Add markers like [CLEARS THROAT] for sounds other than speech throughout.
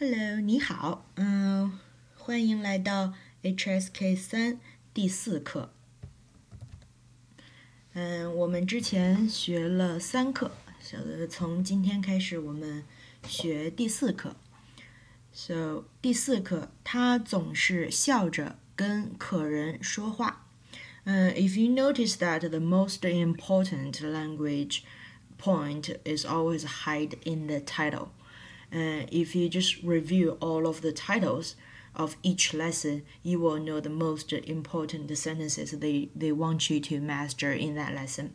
Hello，你好，嗯，欢迎来到 HSK 三第四课。嗯，我们之前学了三课，呃，从今天开始我们学第四课。So 第四课，他总是笑着跟客人说话。嗯，If you notice that the most important language point is always hide in the title. Uh, if you just review all of the titles of each lesson, you will know the most important sentences they, they want you to master in that lesson.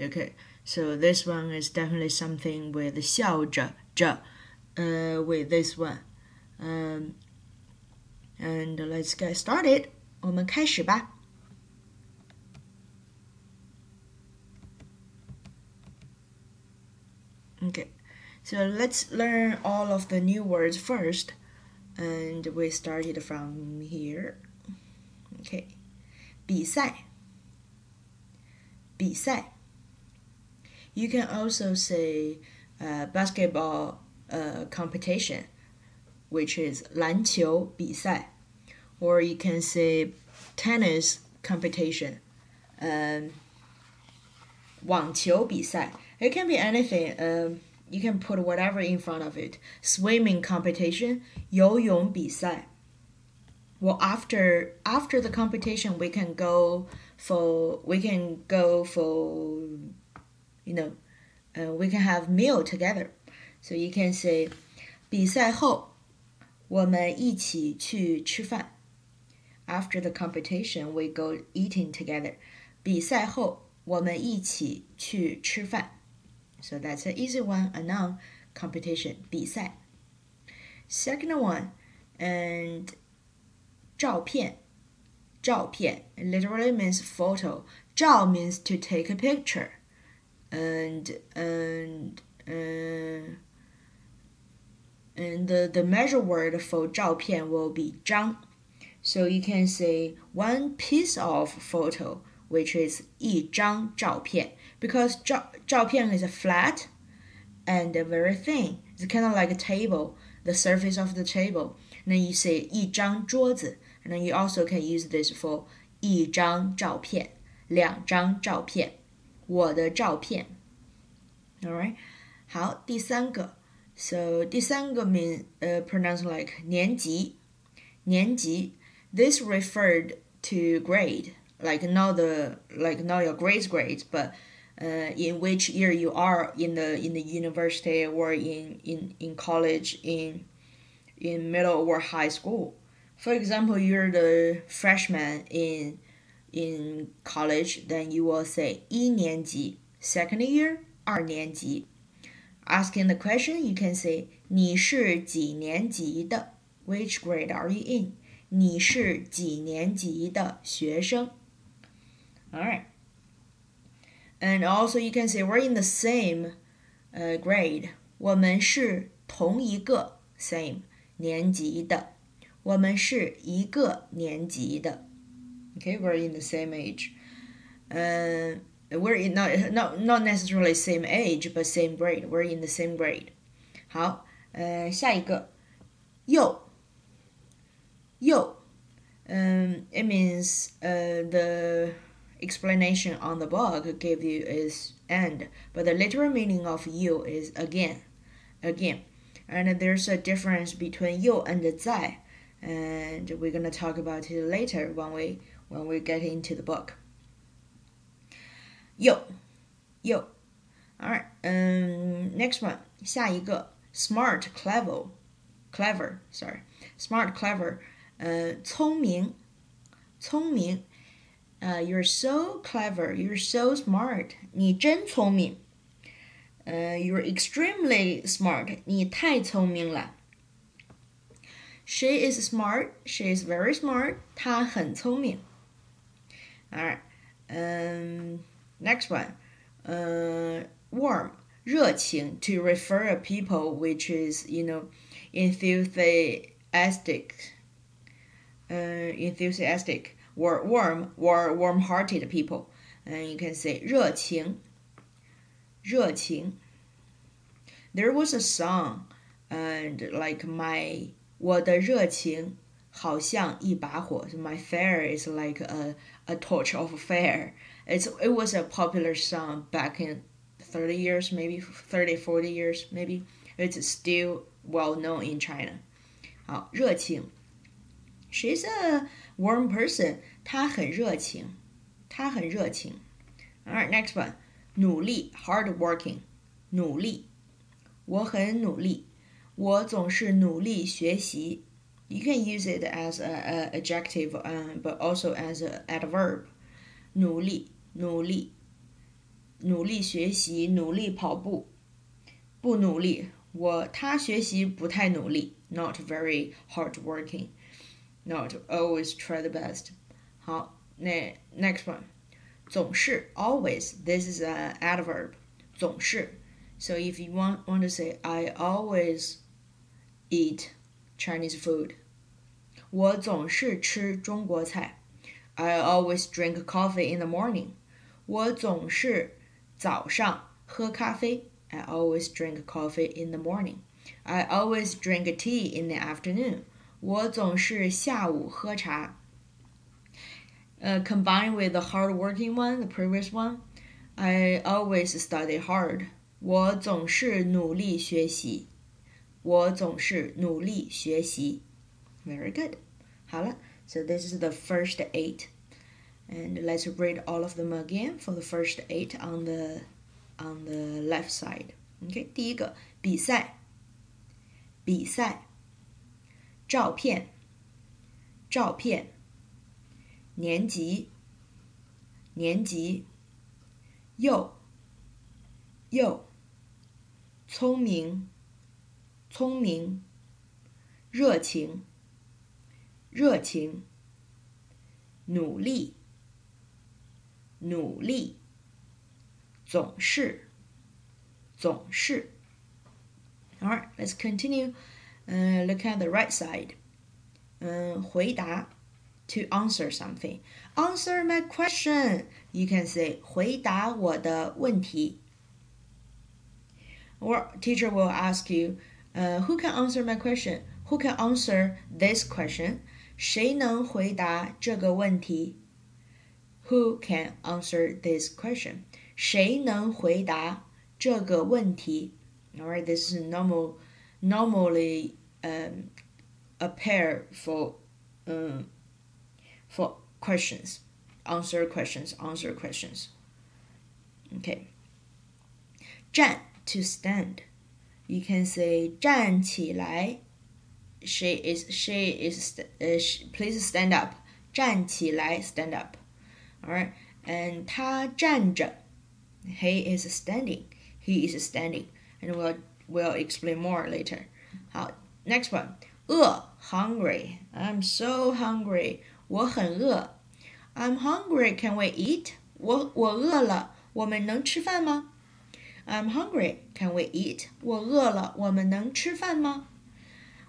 Okay, so this one is definitely something with 笑着着, uh, with this one. Um, and let's get started. 我们开始吧。Okay. So let's learn all of the new words first. And we started from here. Okay. 比赛比赛 You can also say uh, basketball uh, competition, which is 篮球比赛 or you can say tennis competition, um, 网球比赛 It can be anything. Um, you can put whatever in front of it. Swimming competition, 游泳比赛. Well, after after the competition, we can go for we can go for you know, uh, we can have meal together. So you can say 比赛后我们一起去吃饭. After the competition, we go eating together. 比赛后我们一起去吃饭. So that's an easy one, a noun competition 比赛. Second one, and 照片照片 literally means photo. 照 means to take a picture, and and uh, and the, the measure word for 照片 will be 张. So you can say one piece of photo, which is 一张照片 because 照照片 is a flat and very thin. It's kind of like a table, the surface of the table. And then you say 一张桌子, and then you also can use this for 一张照片,两张照片,我的照片. Alright? 好，第三个. So 第三个 mean uh, pronounced like 年级,年级. This referred to grade, like not the like not your grade grades, but uh, in which year you are in the in the university or in in, in college in in middle or high school. For example, you're the freshman in in college, then you will say 一年级. Second year, 二年级. Asking the question, you can say 你是几年级的? Which grade are you in? 你是几年级的学生? All right. And also you can say we're in the same uh, grade. 我们是同一个 same 年级的。我们是一个年级的。Okay, we're in the same age. Uh, we're in not not not necessarily same age, but same grade. We're in the same grade. 好，呃，下一个，右，右，嗯、um,，it means uh the explanation on the book gave you is and, but the literal meaning of you is again, again. And there's a difference between you and 在, and we're gonna talk about it later when we when we get into the book. Yo, yo. Alright, um, next one. 下一个 smart, clever, clever. Sorry, smart, clever. 呃，聪明，聪明。 uh, you're so clever. You're so smart. 你真聪明。uh, you're extremely smart. 你太聪明了。She is smart. She is very smart. 她很聪明。Alright. Um, next one. Uh, warm. 热情 to refer a people which is you know enthusiastic. Uh, enthusiastic or warm or warm-hearted people. And you can say 热情,热情. There was a song and like my 我的热情好像一把火。So my fire is like a a torch of fire. It's it was a popular song back in 30 years, maybe 30, 40 years, maybe. It's still well known in China. 好，热情。 She's a warm person. 她很热情，她很热情。All right, next one. 努力，hard working. 努力，我很努力。我总是努力学习。You can use it as a, a adjective, um, but also as a adverb. 努力，努力，努力学习，努力跑步。不努力，我他学习不太努力，not very hardworking, not always try the best. 好，那 next one，总是 always. This is an adverb. 总是。So if you want want to say I always eat Chinese food. 我总是吃中国菜。I always drink coffee in the morning. 我总是早上喝咖啡。I always drink coffee in the morning. I always drink tea in the afternoon. 我总是下午喝茶。Uh, combined with the hard-working one, the previous one, I always study hard. 我总是努力学习。我总是努力学习。Very good. 好了，so this is the first eight, and let's read all of them again for the first eight on the on the left side. OK，第一个比赛，比赛， 照片，照片，年级，年级，又，又，聪明。聪明，热情，热情，努力，努力，总是，总是。All right, let's continue. Uh, look at the right side. 嗯，回答，to answer something. Answer my question. You can say 回答我的问题。Or teacher will ask you. Uh, who can answer my question? Who can answer this question? 谁能回答这个问题？Who can answer this question? 谁能回答这个问题？Alright, this is normal, normally um, a pair for um, for questions, answer questions, answer questions. Okay. 站 to stand you can say 站起来。She is she is uh, she, please stand up. 站起来 stand up. Alright, and 他站着。He is standing. He is standing, and we'll we'll explain more later. 好，next one. 饿 hungry. I'm so hungry. 我很饿。I'm hungry. Can we eat? 我我饿了。我们能吃饭吗？I'm hungry. Can we eat? 我饿了，我们能吃饭吗？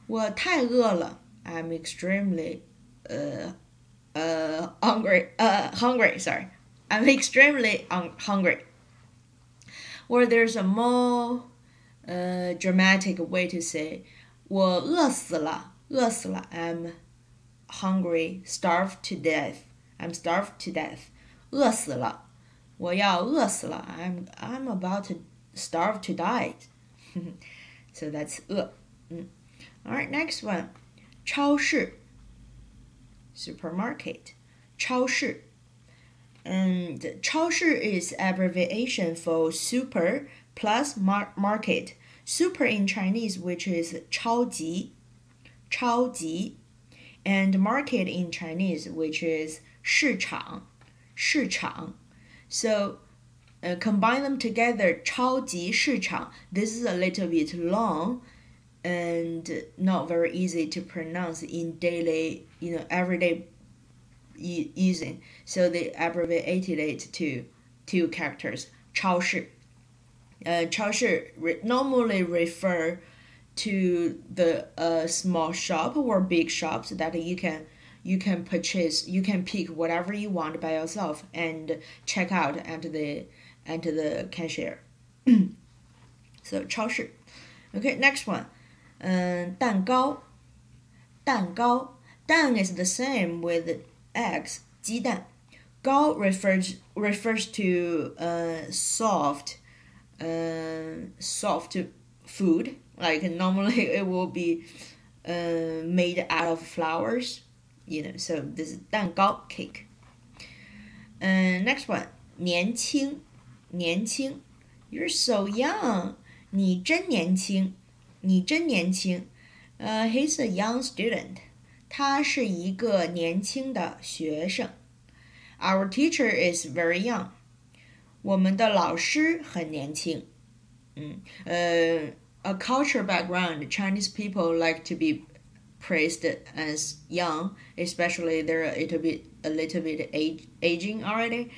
我太饿了。I'm extremely, uh, uh, hungry. Uh, hungry. Sorry, I'm extremely hungry. Or there's a more, uh, dramatic way to say, 我饿死了，饿死了。I'm hungry, starved to death. I'm starved to death. 饿死了。我要饿死了。I'm I'm about to starve to die. [LAUGHS] so that's 饿。嗯。All right, next one. 超市 supermarket 超市 and 超市 is abbreviation for super plus mar market. Super in Chinese, which is 超级,超级, and market in Chinese, which is 市场,市场. So uh, combine them together, 超级市场. This is a little bit long and not very easy to pronounce in daily, you know, everyday using. So they abbreviated it to two characters, 超市. Uh, 超市 normally refer to the uh, small shop or big shops that you can you can purchase you can pick whatever you want by yourself and check out at the at the cashier [CLEARS THROAT] so 超市 okay next one 嗯，蛋糕，蛋糕，蛋 is the same with eggs，鸡蛋。糕 refers refers to uh soft, uh soft food. Like normally [LAUGHS] it will be uh made out of flowers, you know. So this is 蛋糕 cake. And next one, 年轻，年轻。You're so young. 你真年轻。你真年轻。呃、uh,，He's a young student. 他是一个年轻的学生。Our teacher is very young. 我们的老师很年轻。嗯，呃，a culture background, Chinese people like to be praised as young, especially they're a little bit a little bit age, aging already.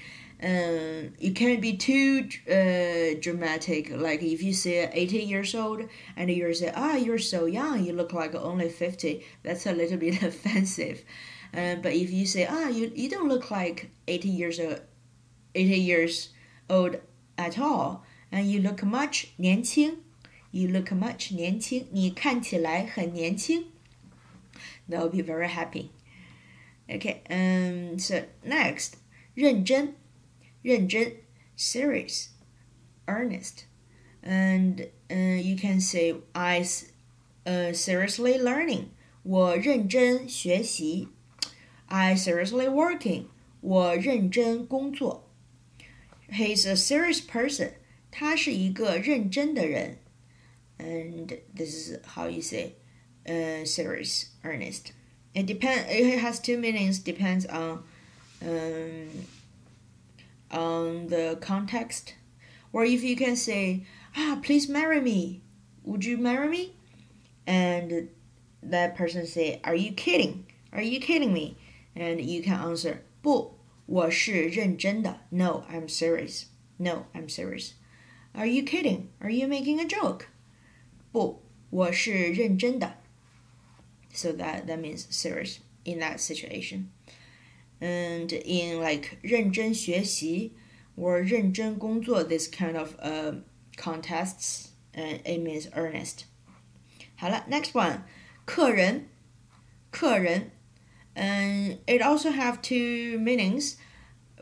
Um, you can't be too uh, dramatic. Like if you say 80 years old and you say, ah, you're so young, you look like only 50, that's a little bit [LAUGHS] offensive. Um, but if you say, ah, you, you don't look like 80 years old, 80 years old at all, and you look much 年轻, you look much 年轻,你看起来很年轻, they'll be very happy. Okay, um, so next, 认真认真 serious earnest and uh, you can say I uh, seriously learning 我认真学习 I seriously working 我认真工作 He's a serious person 他是一个认真的人 and this is how you say uh, serious earnest it depends it has two meanings depends on um, on the context. Or if you can say, ah, please marry me. Would you marry me? And that person say, are you kidding? Are you kidding me? And you can answer, 不， 我是认真的. No, I'm serious. No, I'm serious. Are you kidding? Are you making a joke? 不，我是认真的. So that that means serious in that situation and in like 认真学习 or 认真工作 this kind of uh, contests and it means earnest 好了 next one 客人客人 and it also have two meanings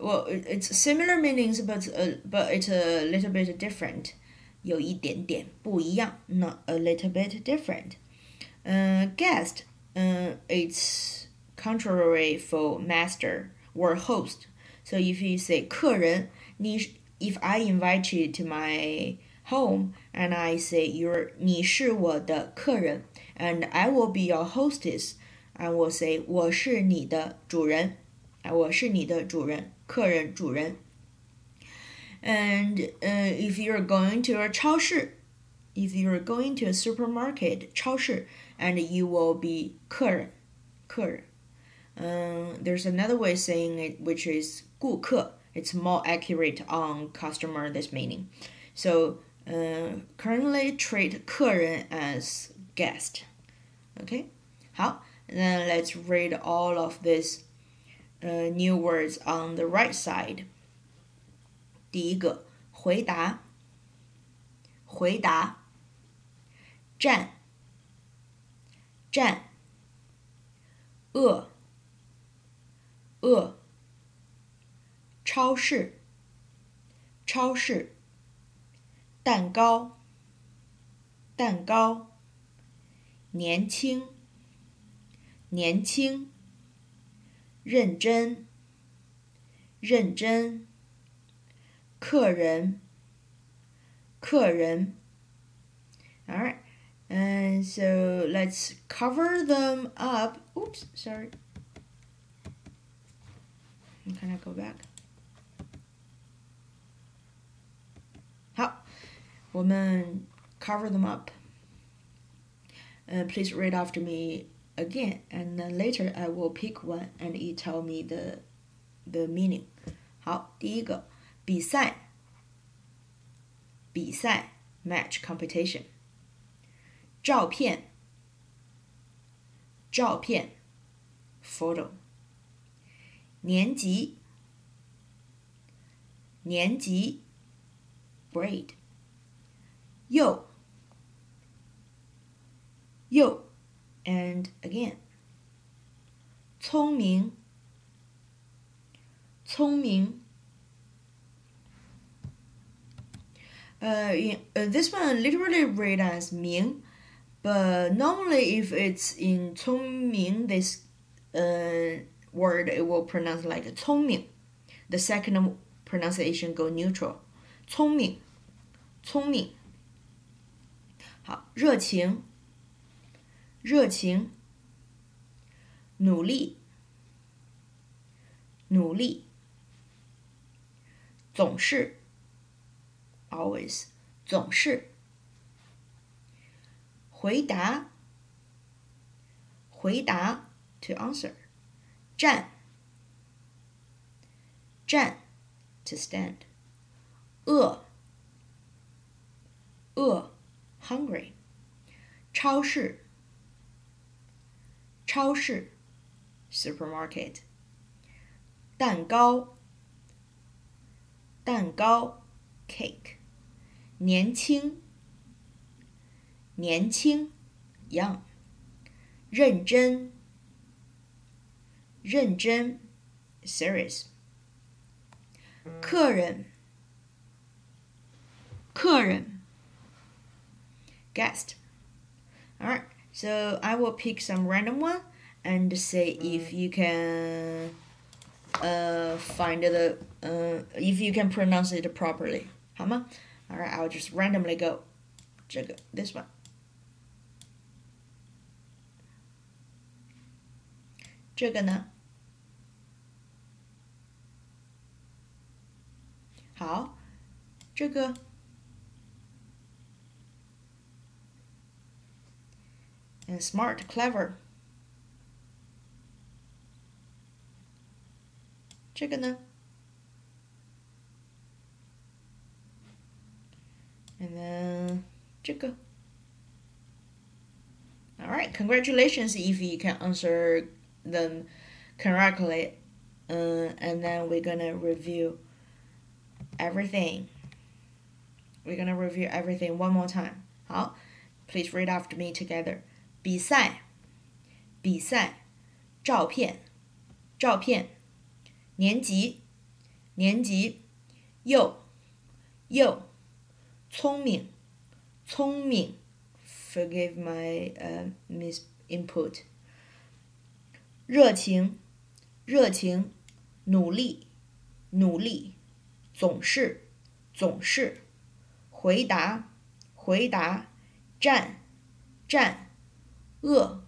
well it's similar meanings but uh, but it's a little bit different 有一点点不一样 not a little bit different uh, guest uh, it's contrary for master or host. So if you say 客人，你 if I invite you to my home and I say you're 你是我的客人 and I will be your hostess, I will say 我是你的主人，我是你的主人，客人主人。And uh, if you're going to a 超市，if you're going to a supermarket 超市，and you will be 客人，客人。um, there's another way saying it, which is 顾客. It's more accurate on customer this meaning. So uh, currently treat 客人 as guest. Okay, 好, then let's read all of these uh, new words on the right side. 第一个，回答，回答，站，站，饿。饿，超市，超市，蛋糕，蛋糕，年轻， 年轻，认真，认真，客人，客人。All right, and so let's cover them up. Oops, sorry. Can I go back? 好，我们 cover them up. Uh, please read after me again, and then later I will pick one, and you tell me the the meaning. 好，第一个比赛，比赛 match competition。照片，照片 photo。年级，年级，grade，又， 又 and again. 聪明，聪明。Uh, in, uh, this one literally read as 明 but normally, if it's in 聪明, this uh, word it will pronounce like 聪明. The second pronunciation go neutral. 聪明，聪明。好，热情， 热情。努力，努力。总是，always，总是。回答，回答，to answer，站，站，to stand，饿，饿，hungry，超市，超市，supermarket，蛋糕，蛋糕，cake，年轻。年轻，young，认真，认真，serious，客人，客人，guest。Alright, so I will pick some random one and say if you can uh find the uh if you can pronounce it properly 好吗 Alright, I'll just randomly go 这个 this one 这 ，and smart clever。这个呢？and then 这个。All right, congratulations if you can answer them correctly. Uh, and then we're gonna review everything. We're gonna review everything one more time. 好，please read after me together. 比赛，比赛，照片，照片，年级，年级，又，又，聪明，聪明。Forgive my uh, mis input. 热情，热情，努力，努力，总是，总是，回答，回答，站，站，饿，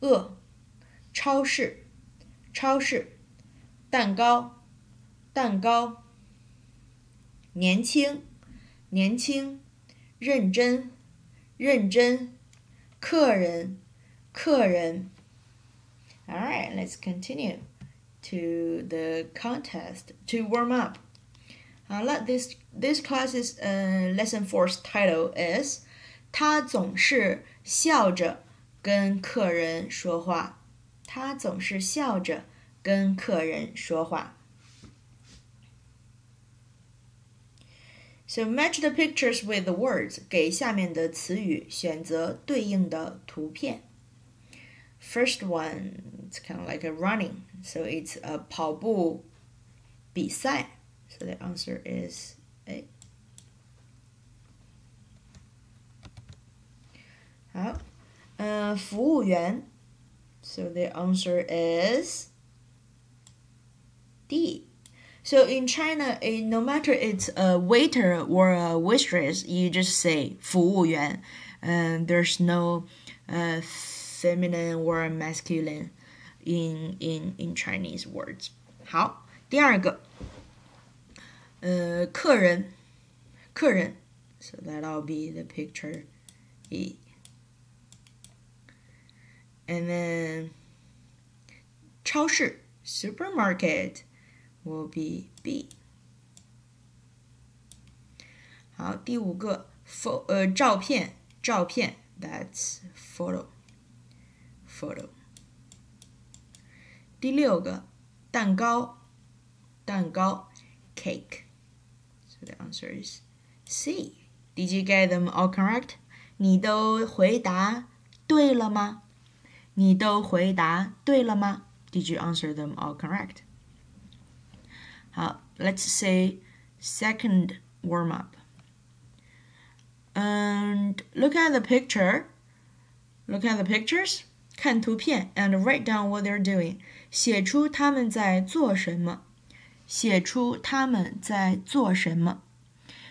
饿，超市，超市，蛋糕，蛋糕，年轻，年轻，认真，认真，客人，客人。All right, let's continue to the contest to warm up. Uh, this this class's uh, lesson four's title is 他总是笑着 跟客人说话。他总是笑着跟客人说话。So match the pictures with the words. 给下面的词语选择对应的图片。First one it's kind of like a running. So it's a 跑步比赛. So the answer is A. 好， 呃，服务员. So the answer is D. So in China, it, no matter it's a waiter or a waitress, you just say 服务员. And there's no uh, feminine or masculine in in in Chinese words。好，第二个，呃，客人，客人，so that'll be the picture E. And then 超市 supermarket will be B. 好，第五个 pho 呃照片照片 that's photo photo。第六个，蛋糕，蛋糕，cake。So the answer is C. Did you get them all correct? 你都回答 对了吗？ 你都回答对了吗？Did you answer them all correct? 好，Let's say second warm up. And look at the picture. Look at the pictures. 看图片 and write down what they're doing. 写出他们在做什么。写出他们在做什么。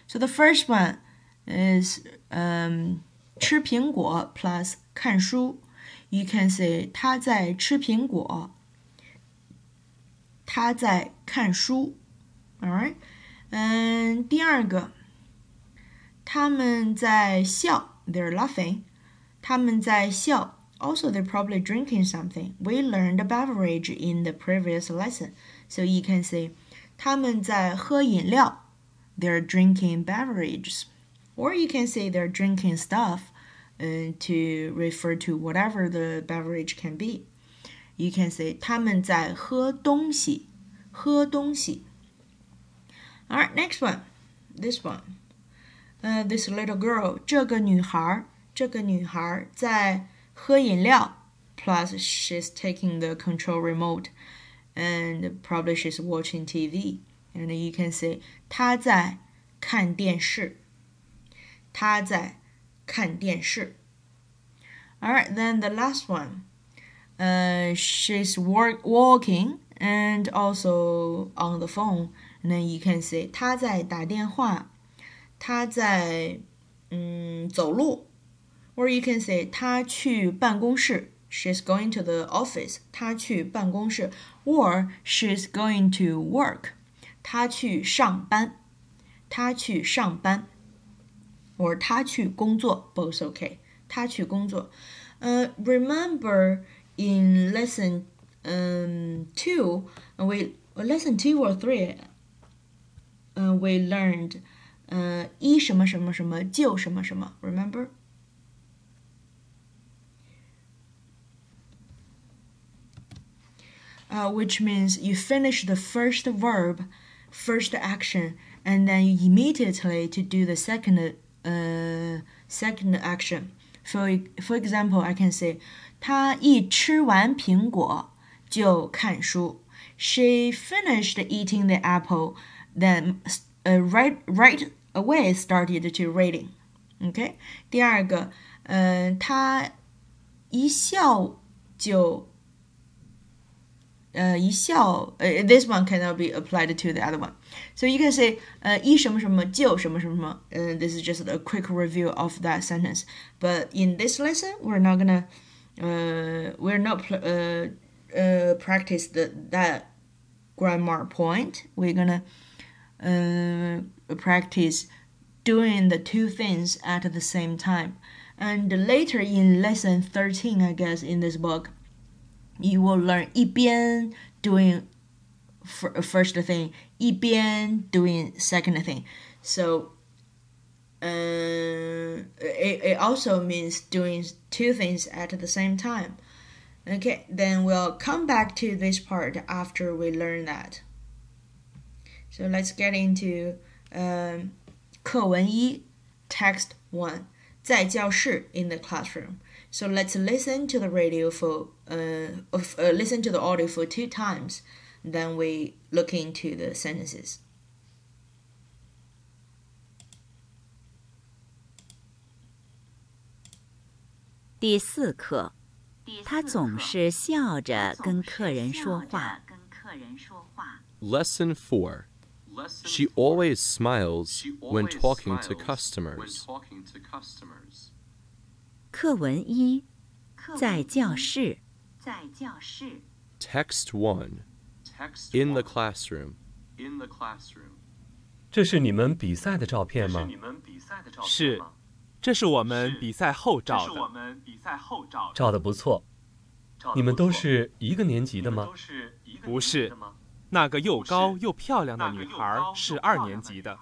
So the first one is um 吃苹果 plus 看书。 You can say 他在吃苹果。他在看书。All right，嗯，第二个，他们在笑，they're laughing。他们在笑。Also, they're probably drinking something. We learned a beverage in the previous lesson, so you can say 他们在喝饮料。They're drinking beverages. Or you can say they're drinking stuff uh, to refer to whatever the beverage can be. You can say 他们在喝东西，喝东西。all right, next one. This one. Uh, this little girl. 这个女孩，这个女孩在喝饮料。Plus, she's taking the control remote, and probably she's watching TV. And you can say 她在看电视。她在 看电视。All right, then the last one. Uh, she's work, walking and also on the phone. And then you can say 他在打电话，他在嗯走路，or you can say 他去办公室，she's going to the office，他去办公室，or she's going to work，他去上班，他去上班 ，or 他去工作，both okay，他去工作。呃、uh,，remember in lesson um two, we lesson two or three uh, we learned uh, 一什么什么什么就什么什么，remember? Uh, which means you finish the first verb, first action, and then you immediately to do the second uh, second action. For for example, I can say 她一吃完苹果就看书。She finished eating the apple then uh, right right away started to reading. OK，第二个，嗯、呃，他一笑就。 uh, 一笑, uh, this one cannot be applied to the other one. So you can say, uh, 一什么什么就什么什么什么. Uh, this is just a quick review of that sentence. But in this lesson, we're not gonna, uh, we're not uh, uh, practice the, that grammar point. We're gonna uh, practice doing the two things at the same time. And later in lesson 13, I guess, in this book, you will learn 一边 doing first thing, 一边 doing second thing. So uh, it, it also means doing two things at the same time. Okay, then we'll come back to this part after we learn that. So let's get into um, 课文一 text one 在教室 in the classroom. So let's listen to the radio for uh, uh, listen to the audio for two times, then we look into the sentences. Lesson four. She always smiles when talking to customers. 课文一，在教室。在教室 Text one. Text one. In the classroom. 这是你们比赛的照片吗？是，这是我们比赛后照的。照的不错。你们都是一个年级的吗？不是，那个又高又漂亮的女孩是二年级的。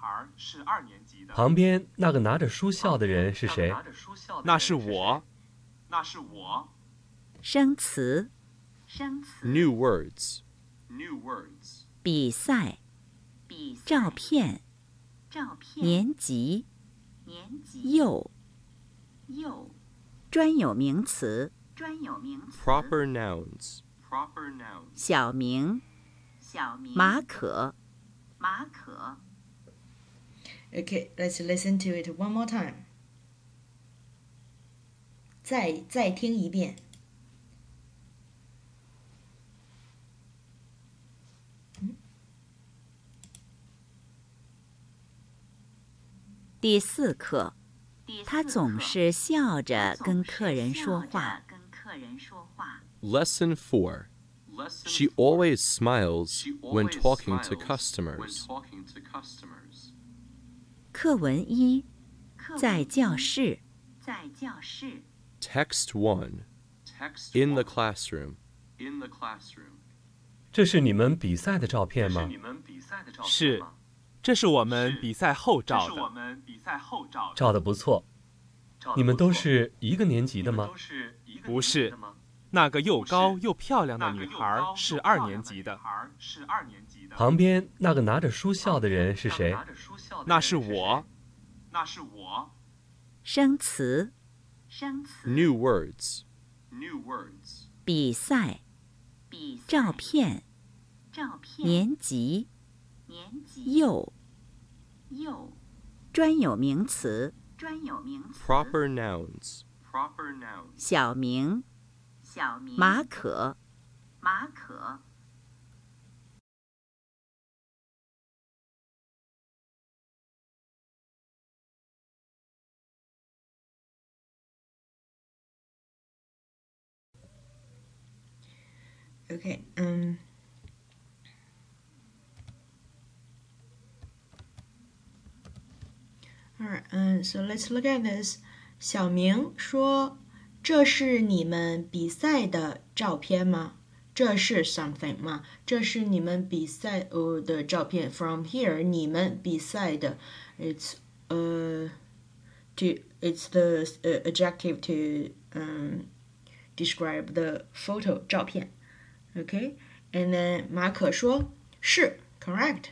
旁边那个拿着书笑的人是谁？那是我。那是我。生词。 New words. 比赛。照片。年级。幼。 专有名词。专有名词。 Proper nouns. Proper nouns. 小明、小明。马可、马可。 Okay, let's listen to it one more time. 再再听一遍。第四课，他总是笑着跟客人说话。Lesson four. She always smiles when talking to customers. 课文一，在教室。在教室。text one in the classroom. in the classroom. 这是你们比赛的照片吗？是这是我们比赛后照的。照的。不错。你们都是一个年级的吗？不是。那个又高又漂亮的女孩是二年级的。旁边那个拿着书笑的人是谁？那是我。那是我。生词。生词。New words. New words. 比赛、比赛照片、照片。年级、年级。幼、幼。专有名词。专有名词。Proper nouns. Proper nouns. 小明、小明。马可、马可。Okay, um. Alright, um, so let's look at this. 小明说：“这是你们比赛的照片吗？这是 something 吗？这是你们比赛呃的照片。From here，你们比赛的，it's uh to it's the uh, adjective to um describe the photo 照片。 Okay, and then 马可说是 correct，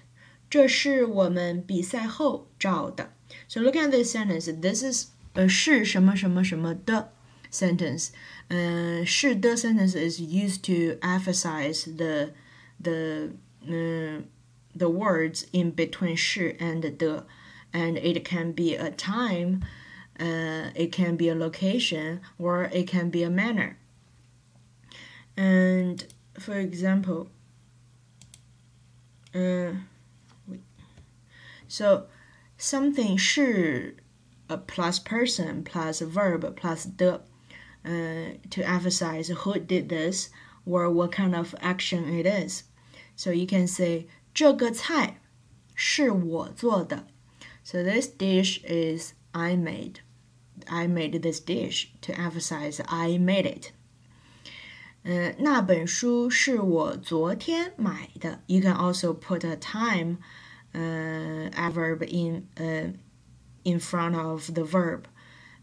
这是我们比赛后照的。So look at this sentence. This is 呃是什么什么什么的 sentence. 呃是的 sentence is used to emphasize the the uh, the words in between 是 and 的, and it can be a time, uh, it can be a location, or it can be a manner. And for example, uh, wait. so something 是 a plus person plus verb plus the uh, to emphasize who did this or what kind of action it is. So you can say 这个菜是我做的. So this dish is I made. I made this dish to emphasize I made it. 呃，那本书是我昨天买的。You can also put a time uh, adverb in uh, in front of the verb.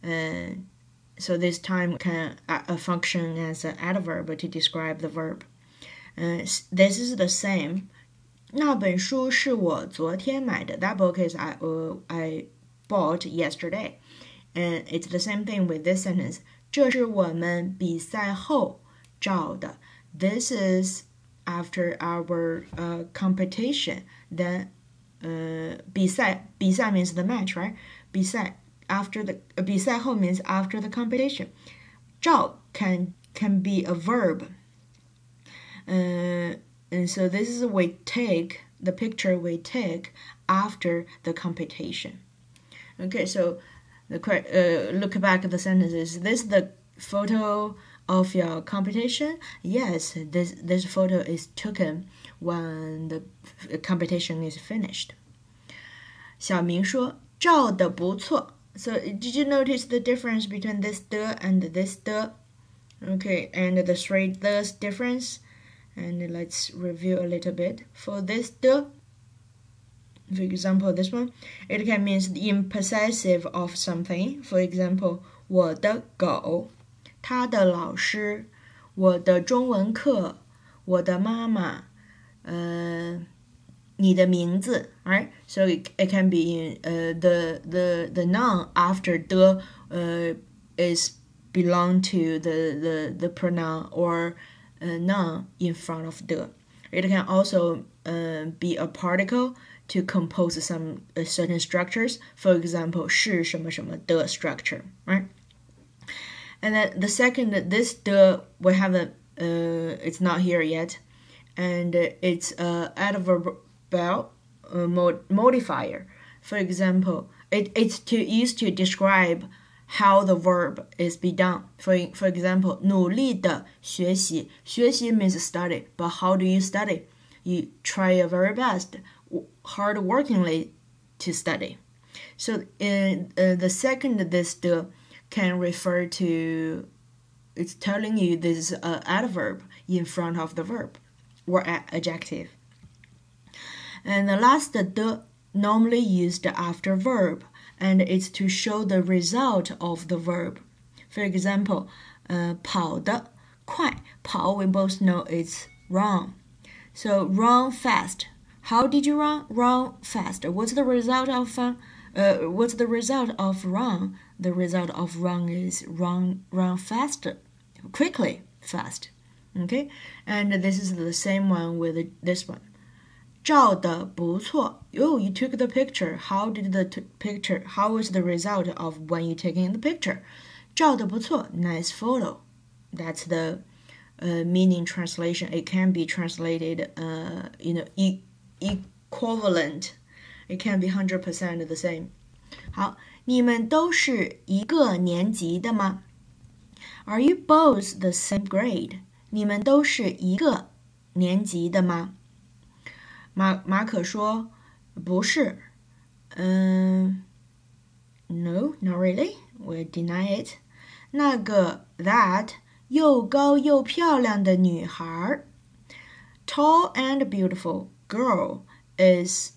Uh, so this time can uh, uh, function as an adverb to describe the verb. Uh, s- this is the same. 那本书是我昨天买的。That book is I uh, I bought yesterday. And it's the same thing with this sentence. 这是我们比赛后 照的。This is after our uh, competition. Then 呃，比赛比赛 means the match, right? 比赛 after the 呃比赛后 means after the competition. 照 can can be a verb. Uh, and so this is we take the picture we take after the competition. Okay, so the que- uh, look back at the sentences. Is this the photo of your competition? Yes, this this photo is taken when the f- competition is finished. 小明说照的不错。So did you notice the difference between this the and this the? Okay, and the three the's difference. And let's review a little bit. For this the, for example, this one, it can mean the impossessive of something. For example, 我的狗， 他的老师，我的中文课，我的妈妈，呃，你的名字，right? So it, it can be in uh, the the the noun after the uh, is belong to the, the, the pronoun or uh, noun in front of the. It can also uh, be a particle to compose some uh, certain structures. For example, 是什么什么的 structure, right? And then the second, this the we haven't, uh, it's not here yet, and it's a adverb uh, mod modifier. For example, it, it's to used to describe how the verb is be done. For for example, 努力的学习，学习 means study, but how do you study? You try your very best, hard workingly to study. So in uh, the second this the can refer to it's telling you this is an adverb in front of the verb or adjective. And the last the normally used after verb and it's to show the result of the verb. For example, uh, 跑得快,跑 we both know it's run. So run fast. How did you run? Run fast. What's the result of uh, uh, what's the result of run? The result of run is run run fast, quickly, fast. Okay, and this is the same one with this one. 照的不错. Oh, you took the picture. How did the picture? How was the result of when you taking the picture? 照的不错. Nice photo. That's the uh, meaning translation. It can be translated, uh, you know, e equivalent. It can be hundred percent the same. 好， 你们都是一个年级的吗？Are you both the same grade？你们都是一个年级的吗？马马可说：“不是，嗯，No, not really. We deny it. 那个 that 又高又漂亮的女孩，tall and beautiful girl is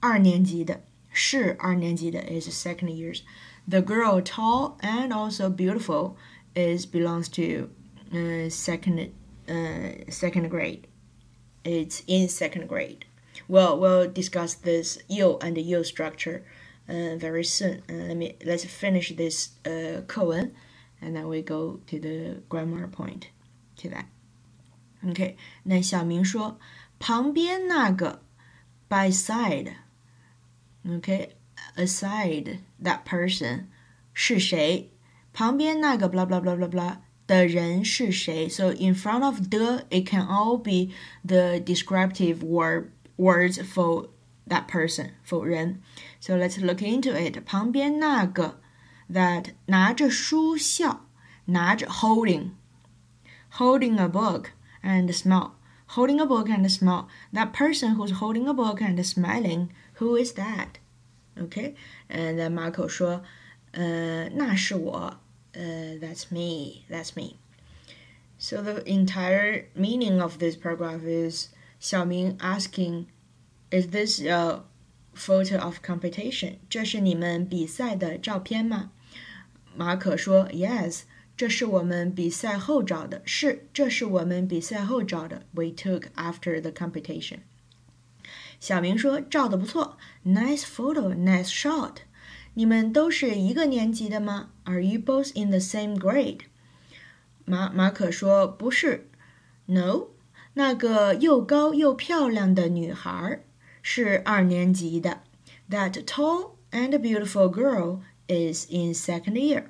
二年级的， 是二年级的 is second years. The girl tall and also beautiful is belongs to uh, second uh, second grade it's in second grade. Well, we'll discuss this you and you structure uh, very soon. Uh, let me let's finish this uh, 课文 and then we go to the grammar point to that. Okay，那小明说旁边那个 by side。 Okay，aside that person 是谁？旁边那个 blah blah blah blah blah 的人是谁？So in front of the, it can all be the descriptive word words for that person for 人。So let's look into it. 旁边那个 that 拿着书笑，拿着 holding holding a book and smile. Holding a book and smile. That person who's holding a book and smiling, who is that? Okay, and then Marco 说，呃，那是我。uh, that's me, that's me. So the entire meaning of this paragraph is Xiaoming asking, is this a photo of competition? 这是你们比赛的照片吗？马可说，Yes，这是我们比赛后照的。是，这是我们比赛后照的。We took after the competition。 小明说，照的不错，Nice photo，nice shot。你们都是一个年级的吗？Are you both in the same grade？马马可说不是，No。那个又高又漂亮的女孩是二年级的。That tall and beautiful girl is in second year。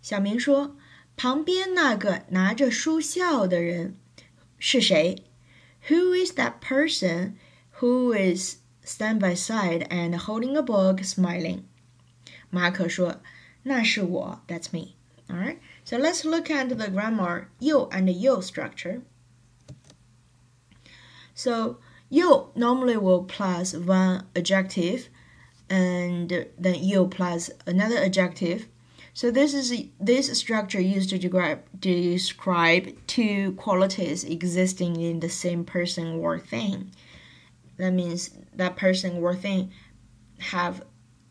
小明说，旁边那个拿着书笑的人是谁？Who is that person who is stand by side and holding a book, smiling？马可说：“那是我，That's me. All right. So let's look at the grammar you and you structure. So you normally will plus one adjective, and then you plus another adjective. So this is this structure used to describe describe two qualities existing in the same person or thing. That means that person or thing have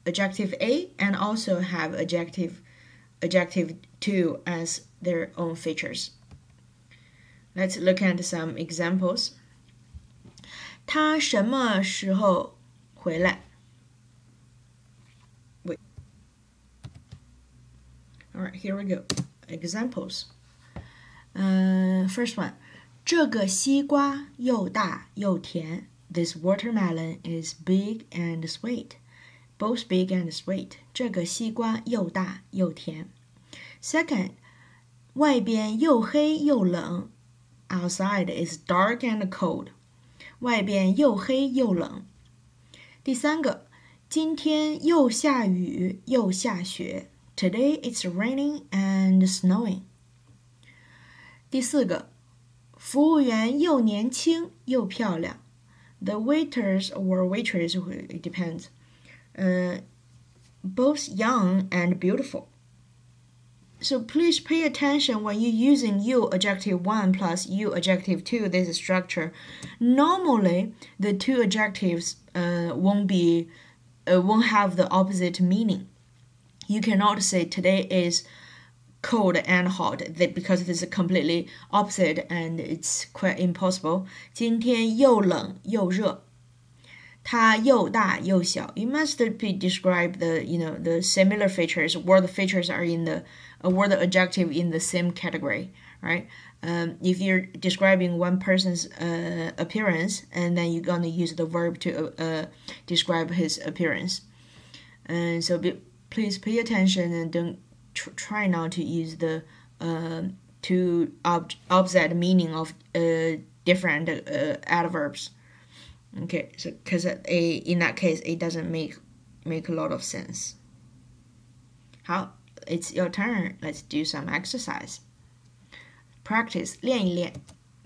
adjective A and also have adjective adjective 2 as their own features. Let's look at some examples. 他什么时候回来? Wait. All right, here we go. examples. Uh, first one. 这个西瓜又大又甜。 This watermelon is big and sweet. Both big and sweet. 这个西瓜又大又甜。Second, 外边又黑又冷。Outside is dark and cold. 外边又黑又冷。第三个，今天又下雨又下雪。Today it's raining and snowing. 第四个。服务员又年轻又漂亮。 The waiters or waitress, it depends. Uh, both young and beautiful. So please pay attention when you're using you adjective 1 plus you adjective 2, this structure. Normally, the two adjectives uh, won't be uh, won't have the opposite meaning. You cannot say today is cold and hot that because it is completely opposite and it's quite impossible. 今天又冷又热，它又大又小。You must be describe the you know the similar features where the features are in the uh, where the adjective in the same category, right? Um, if you're describing one person's uh, appearance, and then you're gonna use the verb to uh, describe his appearance, and so be, please pay attention and don't tr try not to use the uh, two ob opposite meaning of uh, different uh, adverbs. Okay, so because a in that case it doesn't make make a lot of sense. How it's your turn. Let's do some exercise. Practice 练一练。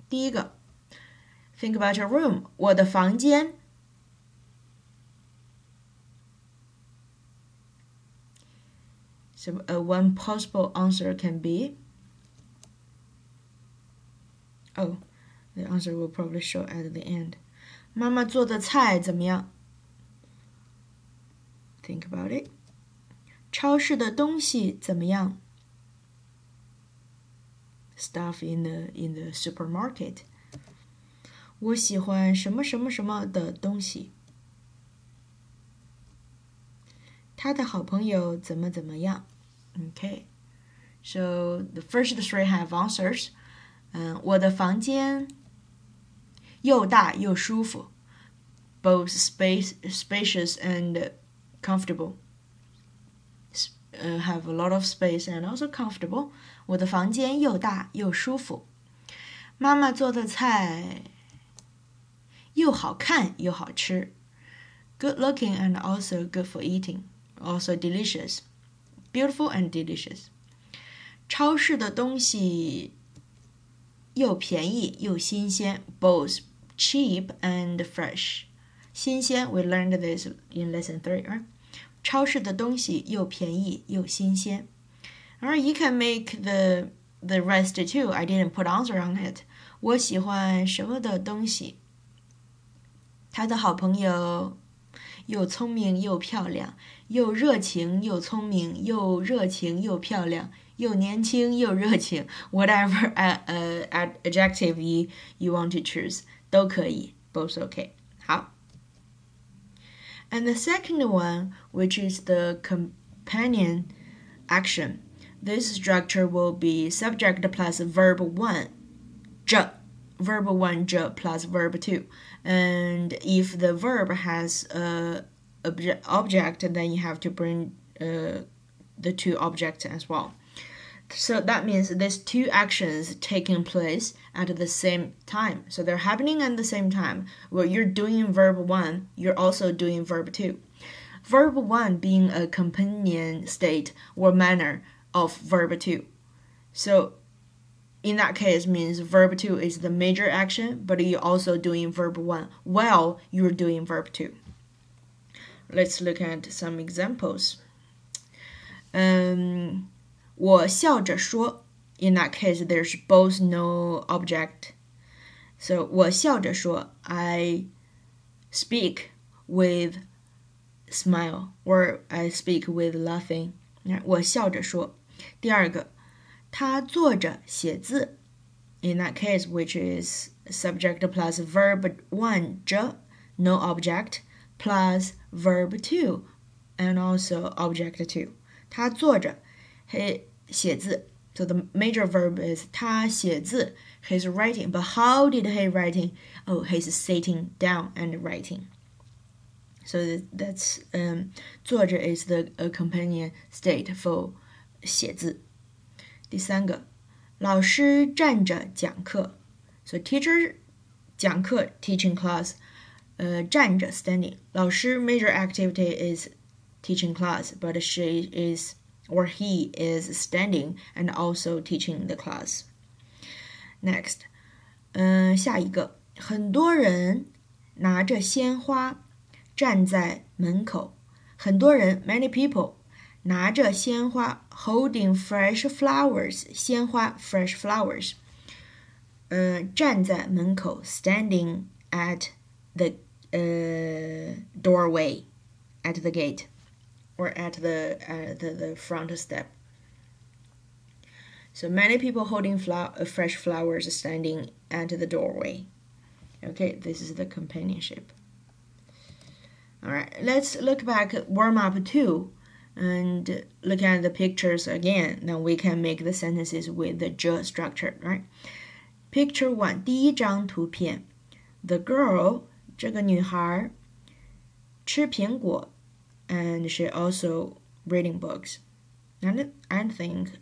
第一个，Think about your room. 我的房间。 So uh, one possible answer can be Oh, the answer will probably show at the end. 妈妈做的菜怎么样？Think about it. 超市的东西怎么样？Stuff in the in the supermarket. 我喜欢什么什么什么的东西。他的好朋友怎么怎么样 ？Okay, so the first three have answers. 嗯，我的房间又大又舒服，both space spacious and comfortable. Uh, have a lot of space and also comfortable. 我的房间又大又舒服。妈妈做的菜又好看又好吃，good looking and also good for eating, also delicious beautiful and delicious. 超市的东西又便宜又新鲜，both cheap and fresh. 新鲜，we learned this in lesson three, right? 超市的东西又便宜又新鲜。Alright, you can make the the rest too. I didn't put answer on it. 我喜欢什么的东西？他的好朋友又聪明又漂亮。 又热情又聪明，又热情又漂亮，又年轻又热情，whatever [LAUGHS] uh, uh, adjective you you want to choose 都可以，both okay. 好。And the second one, which is the companion action, this structure will be subject plus verb one, 这 verb one 这 plus verb two, and if the verb has a obje object, then you have to bring uh, the two objects as well. So that means there's two actions taking place at the same time. So they're happening at the same time. Where you're doing verb one, you're also doing verb two. Verb one being a companion state or manner of verb two. So in that case means verb two is the major action, but you're also doing verb one while you're doing verb two. Let's look at some examples. Um, 我笑着说. In that case, there's both no object. So 我笑着说. I speak with smile or I speak with laughing. 我笑着说。第二个，他坐着写字。In that case, which is subject plus verb one 着 no object plus verb two and also object two。他坐着，嘿，写字。 So the major verb is 他写字 he's writing. But how did he writing? Oh, he's sitting down and writing. So that's um 坐着 is the accompanying state for 写字。第三个，老师站着讲课。So teacher 讲课 teaching class， 呃站着 standing。老师 major activity is teaching class, but she is or he is standing and also teaching the class. Next，嗯，下一个，很多人拿着鲜花站在门口。很多人，many people，拿着鲜花，holding fresh flowers，鲜花，fresh flowers。呃，站在门口，standing at the 呃 doorway，at the gate。or at the uh, the, the front step. So many people holding flower, uh, fresh flowers standing at the doorway. Okay, this is the companionship. All right, let's look back at warm up two and look at the pictures again. Now we can make the sentences with the J structure, right? Picture one, 第一张图片，the girl 这个女孩吃苹果 and she also reading books. And I think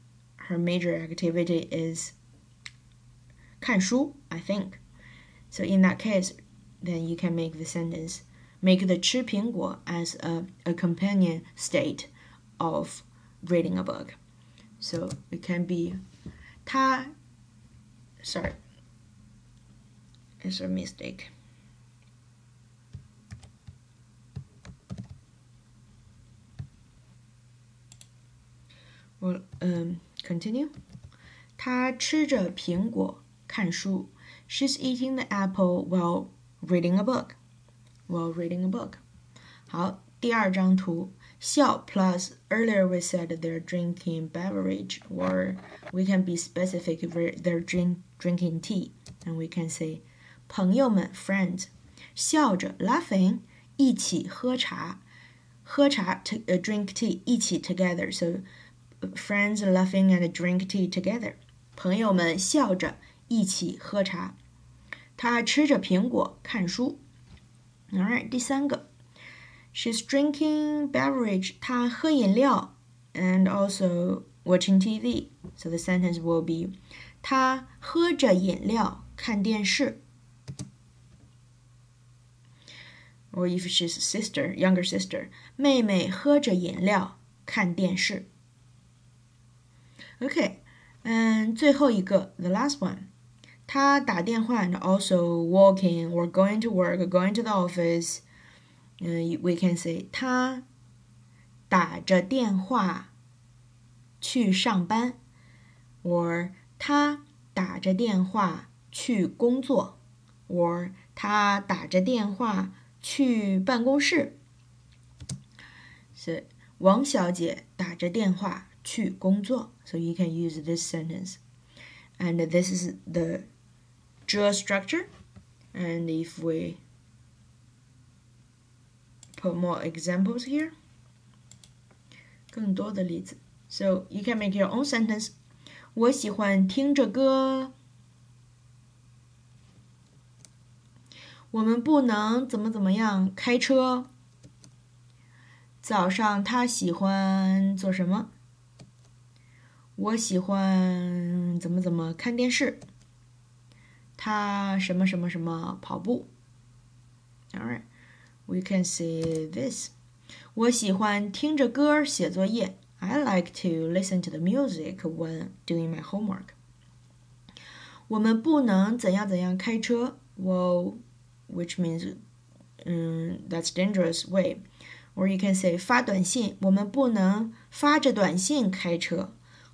her major activity is 看书, I think. So in that case, then you can make the sentence make the 吃苹果 as a, a companion state of reading a book. So it can be 他 sorry, it's a mistake. Well, um, continue. 她吃着苹果看书。She's eating the apple while reading a book. While reading a book. 好，第二张图，笑 plus earlier we said they're drinking beverage, or we can be specific they're drink drinking tea, and we can say 朋友们 friends 笑着 laughing 一起喝茶，喝茶 to uh, drink tea 一起 together. So friends laughing and drink tea together，朋友们笑着一起喝茶。他吃着苹果看书。Alright，第三个，She's drinking beverage，她喝饮料，and also watching TV。So the sentence will be，她喝着饮料看电视。Or if she's sister, younger sister，妹妹喝着饮料看电视。 Okay, and 最后一个，the last one，他打电话，and also walking or going to work, going to the office. Uh, we can say 他打着电话去上班，or 他打着电话去工作，or 他打着电话去办公室。是王小姐打着电话 去工作。So you can use this sentence. And this is the drill structure. And if we put more examples here, 更多的例子. So you can make your own sentence. 我喜欢听着歌。我们不能怎么怎么样开车。早上他喜欢做什么？ 我喜欢怎么怎么看电视。他什么什么什么跑步。Alright, we can say this. 我喜欢听着歌写作业。I like to listen to the music when doing my homework. 我们不能怎样怎样开车。Well, which means, 嗯，that's dangerous way. Or you can say 发短信，我们不能发着短信开车。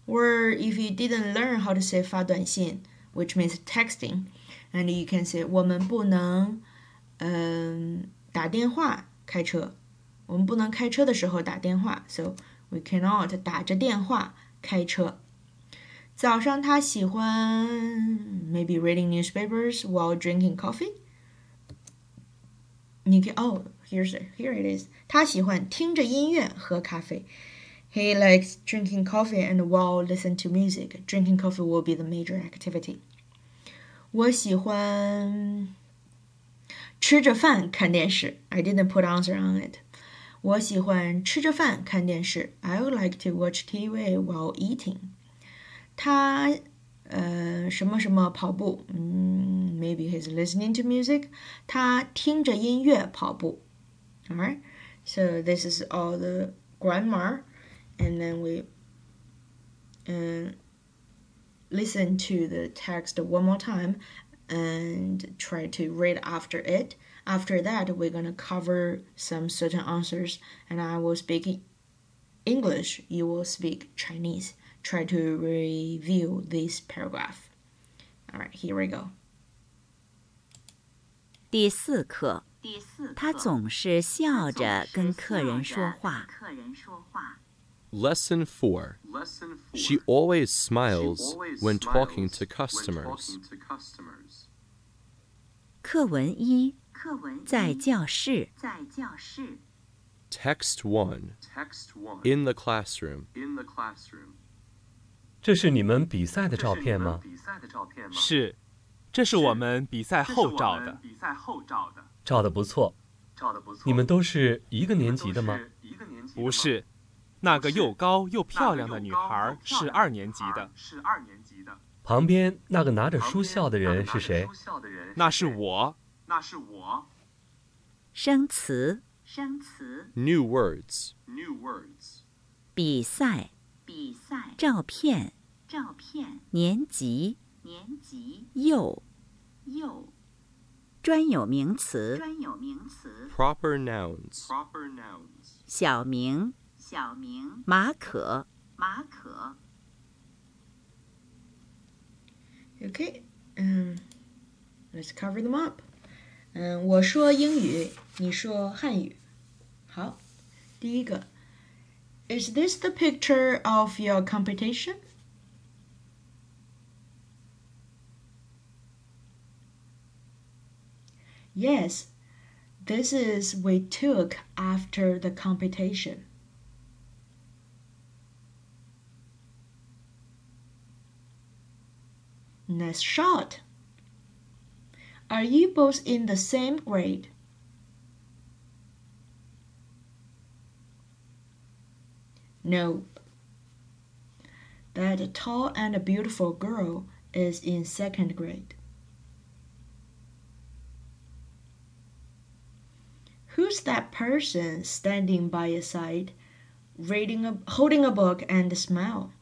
Or if you didn't learn how to say 发短信，which means texting, and you can say 我们不能嗯打电话开车。我们不能开车的时候打电话，so we cannot 打着电话开车。早上他喜欢 maybe reading newspapers while drinking coffee。你可以哦，here's here it is。他喜欢听着音乐喝咖啡。 He likes drinking coffee and while listen to music. Drinking coffee will be the major activity. 我喜欢吃着饭看电视。I didn't put answer on it. 我喜欢吃着饭看电视。I would like to watch TV while eating. 他呃什么什么跑步，嗯，maybe he's listening to music。他听着音乐跑步。Alright, so this is all the grammar, and then we um, listen to the text one more time and try to read after it. After that, we're gonna cover some certain answers, and I will speak English. You will speak Chinese. Try to review this paragraph. All right, here we go. 第四课，第四课，他总是笑着跟客人说话。 客人说话。 Lesson 4 Lesson four. She always smiles She always when talking smiles to when customers. talking to customers. 课文一，课文一在教室。在教室。 Text 1 Text one. In the classroom. in the classroom. 这是你们比赛的照片吗？比赛的照片吗？是，这是我们比赛这是我后照的。们比赛后照的，照的不错。照的不错。你们都是一个你们年级的吗都？是一个年级的吗不是， 那个又高又漂亮的女孩是二年级的，是二年级的。旁边那个拿着书笑的人是谁那是，我。那是我。生词：生词 New words. new words 比赛、比赛照片、照片年级、年级又。又专有名词、专有名词 Proper nouns. proper nouns 小名、小明马可。马可。Okay, um, let's cover them up. Um, 嗯，我说英语，你说汉语。好，第一个，Is this the picture of your competition？Yes, this is we took after the competition. Nice shot. Are you both in the same grade? No. That tall and beautiful girl is in second grade. Who's that person standing by your side, reading a, holding a book and a smile?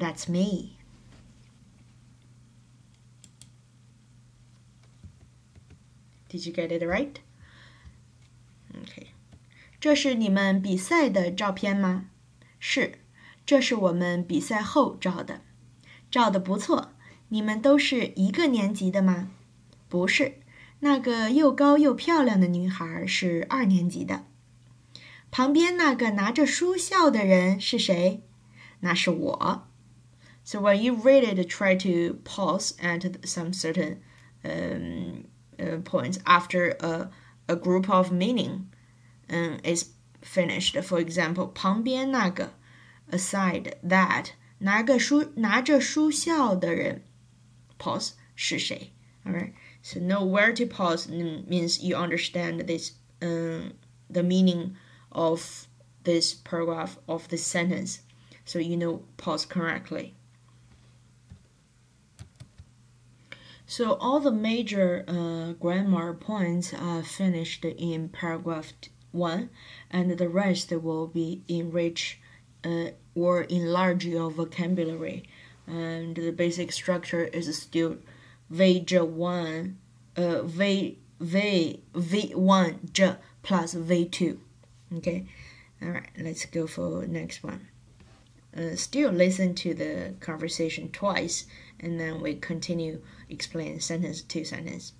That's me. Did you get it right? Okay. 这是你们比赛的照片吗？是，这是我们比赛后照的，照的不错。你们都是一个年级的吗？不是，那个又高又漂亮的女孩是二年级的。旁边那个拿着书校的人是谁？那是我。 So when you read it, try to pause at some certain um, uh, points after a, a group of meaning um, is finished. For example, 旁边那个 aside that 拿个书拿着书校的人 pause 是谁？Alright, so know where to pause mm, means you understand this um, the meaning of this paragraph of this sentence, so you know pause correctly. So all the major uh, grammar points are finished in paragraph one, and the rest will be enrich uh, or enlarge your vocabulary. And the basic structure is still V J one, uh, V V V one J plus V two. Okay, all right. Let's go for next one. Uh, still listen to the conversation twice, and then we continue explain sentence to sentence.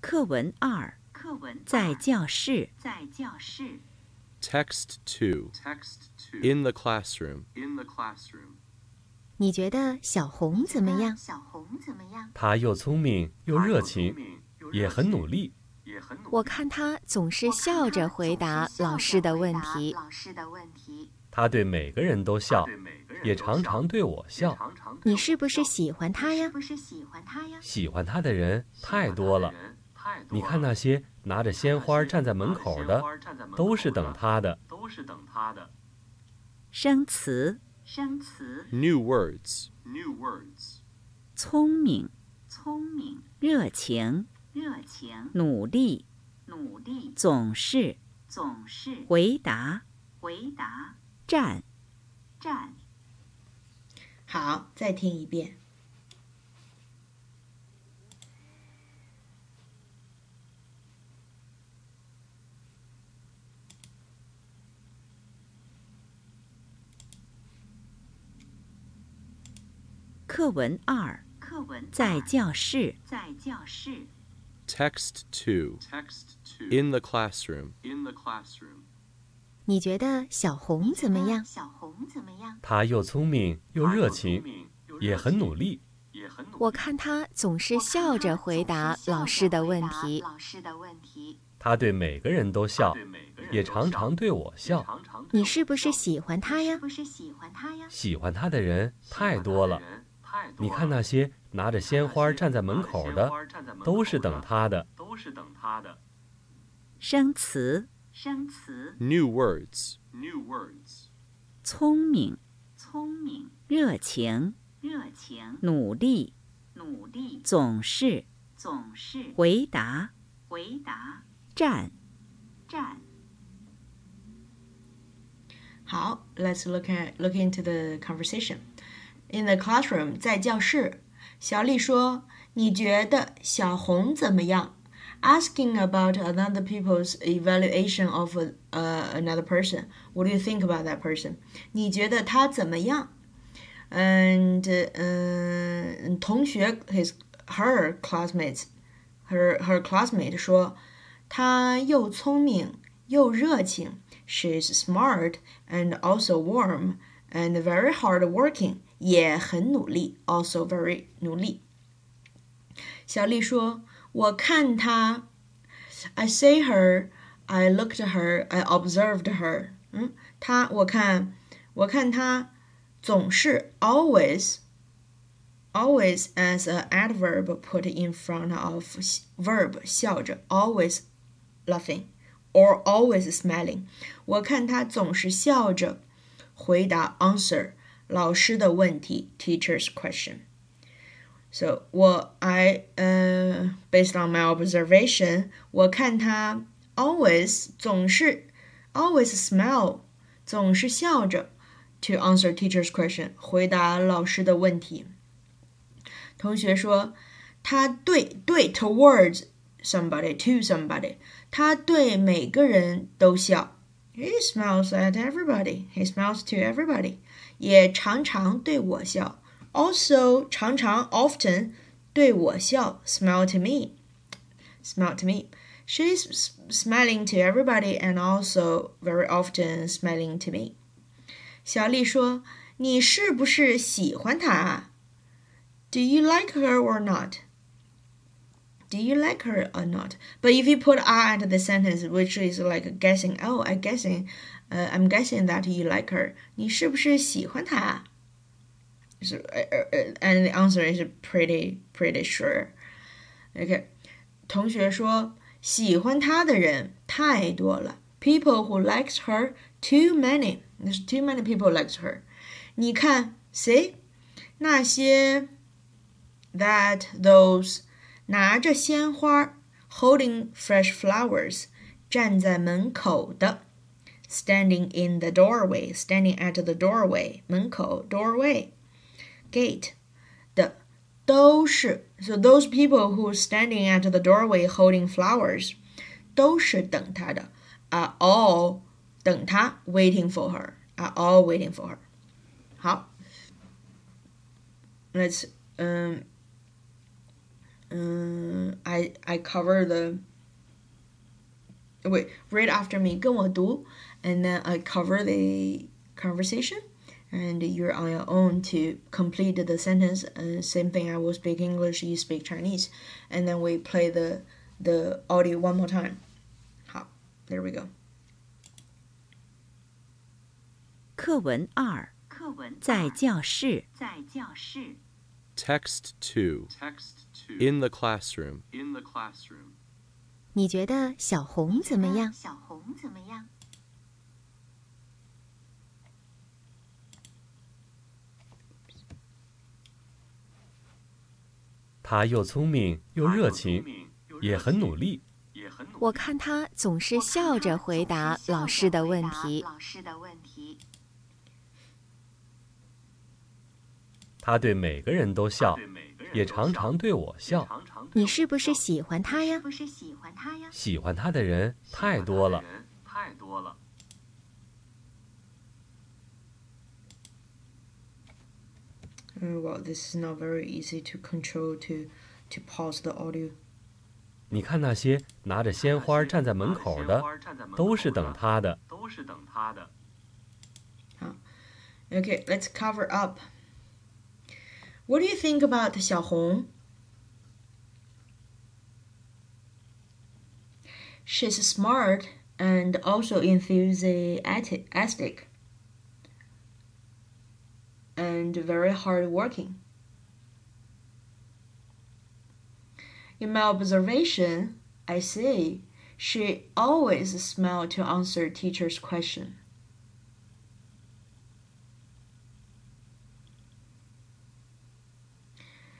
课文二，课文在二教室。在教室 Text 2 text two In the classroom. in the classroom 你觉得小红怎么样？小红怎么样？她又聪明又热情，她又聪明又也热情很努力。 我看他总是笑着回答老师的问题。老师的问题。他对每个人都笑， 也常常对我笑。你是不是喜欢他呀？喜欢他呀？喜欢他的人太多了。你看那些拿着鲜花站在门口的，都是等他的。都是等他的。生词生词。New words. New words. 聪明、聪明。热情、热情。努力、努力。总是、总是。回答、回答。站。站。好，再听一遍。课文二，课文。在教室。在教室。Text two, Text two. In the classroom. In the classroom. 你觉得小红怎么样？小红怎么样？她又聪明又热情，也很努力。也很努力。我看她总是笑着回答老师的问题。老师的问题。他对每个人都笑，也常常对我笑。常常对你是不是喜欢她呀？不是喜欢她呀？喜欢他的人太多了。太多了。你看那些拿着鲜花站在门口的，都是等她的。都是等他的。生词生词。New words. New words. 聪明、聪明。热情、热情。努力、努力。总是、总是。回答、回答。站。站。好，Let's look at look into the conversation. In the classroom，在教室，小丽说：“你觉得小红怎么样？” Asking about another people's evaluation of a, uh, another person. What do you think about that person? 你觉得他怎么样？And 嗯、同学 his her classmates her her classmate 说，他又聪明又热情。She's smart and also warm and very hardworking. 也很努力，also very 努力。小丽说：“ 我看她，I say her, I looked at her, I observed her。嗯，她我看我看她总是 always always as an adverb put in front of verb 笑着 always laughing or always smiling。我看她总是笑着回答 answer。”老师的问题，teacher's question. So 我 I 呃、based on my observation，我看他 always 总是 always smile 总是笑着 to answer teacher's question 回答老师的问题。同学说他对对 towards somebody to somebody，他对每个人都笑。He smiles at everybody. He smiles to everybody. 也常常对我笑 ，also 常常 often 对我笑，smile to me, smile to me. She's smiling to everybody and also very often smiling to me. 小丽说：“你是不是喜欢她？Do you like her or not? Do you like her or not? But if you put "are" at the sentence, which is like guessing, oh, I guessing, uh, I'm guessing that you like her. 你是不是喜欢她 ？So, uh, uh, and the answer is pretty, pretty sure. Okay. 同学说，喜欢她的人太多了。People who likes her too many. There's too many people likes her. 你看谁？那些 that those 拿着鲜花 holding fresh flowers 站在门口的 standing in the doorway standing at the doorway 门口 doorway gate 的都是 so those people who are standing at the doorway holding flowers 都是等他的 are all 等他 waiting for her are all waiting for her 好 let's um um, I I cover the wait read after me 跟我读 and then I cover the conversation and you're on your own to complete the sentence uh, same thing I will speak English you speak Chinese and then we play the the audio one more time. 好，There we go. 课文二，课文在教室。在教室。 Text 2. In the classroom. 你觉得小红怎么样？小红怎么样？ 他又聪明又热情，也很努力。我看他总是笑着回答老师的问题。他对每个人都笑，也常常对我笑。你是不是喜欢他呀？不是喜欢他呀？喜欢他的人太多了。well, this is not very easy to control to to pause the audio. 你看那些拿着鲜花站在门口的，都是等他的。都是等他的。 Okay, [LAUGHS] let's cover up. What do you think about Xiao Hong? She's smart and also enthusiastic and very hardworking. In my observation, I see she always smiled to answer teacher's question.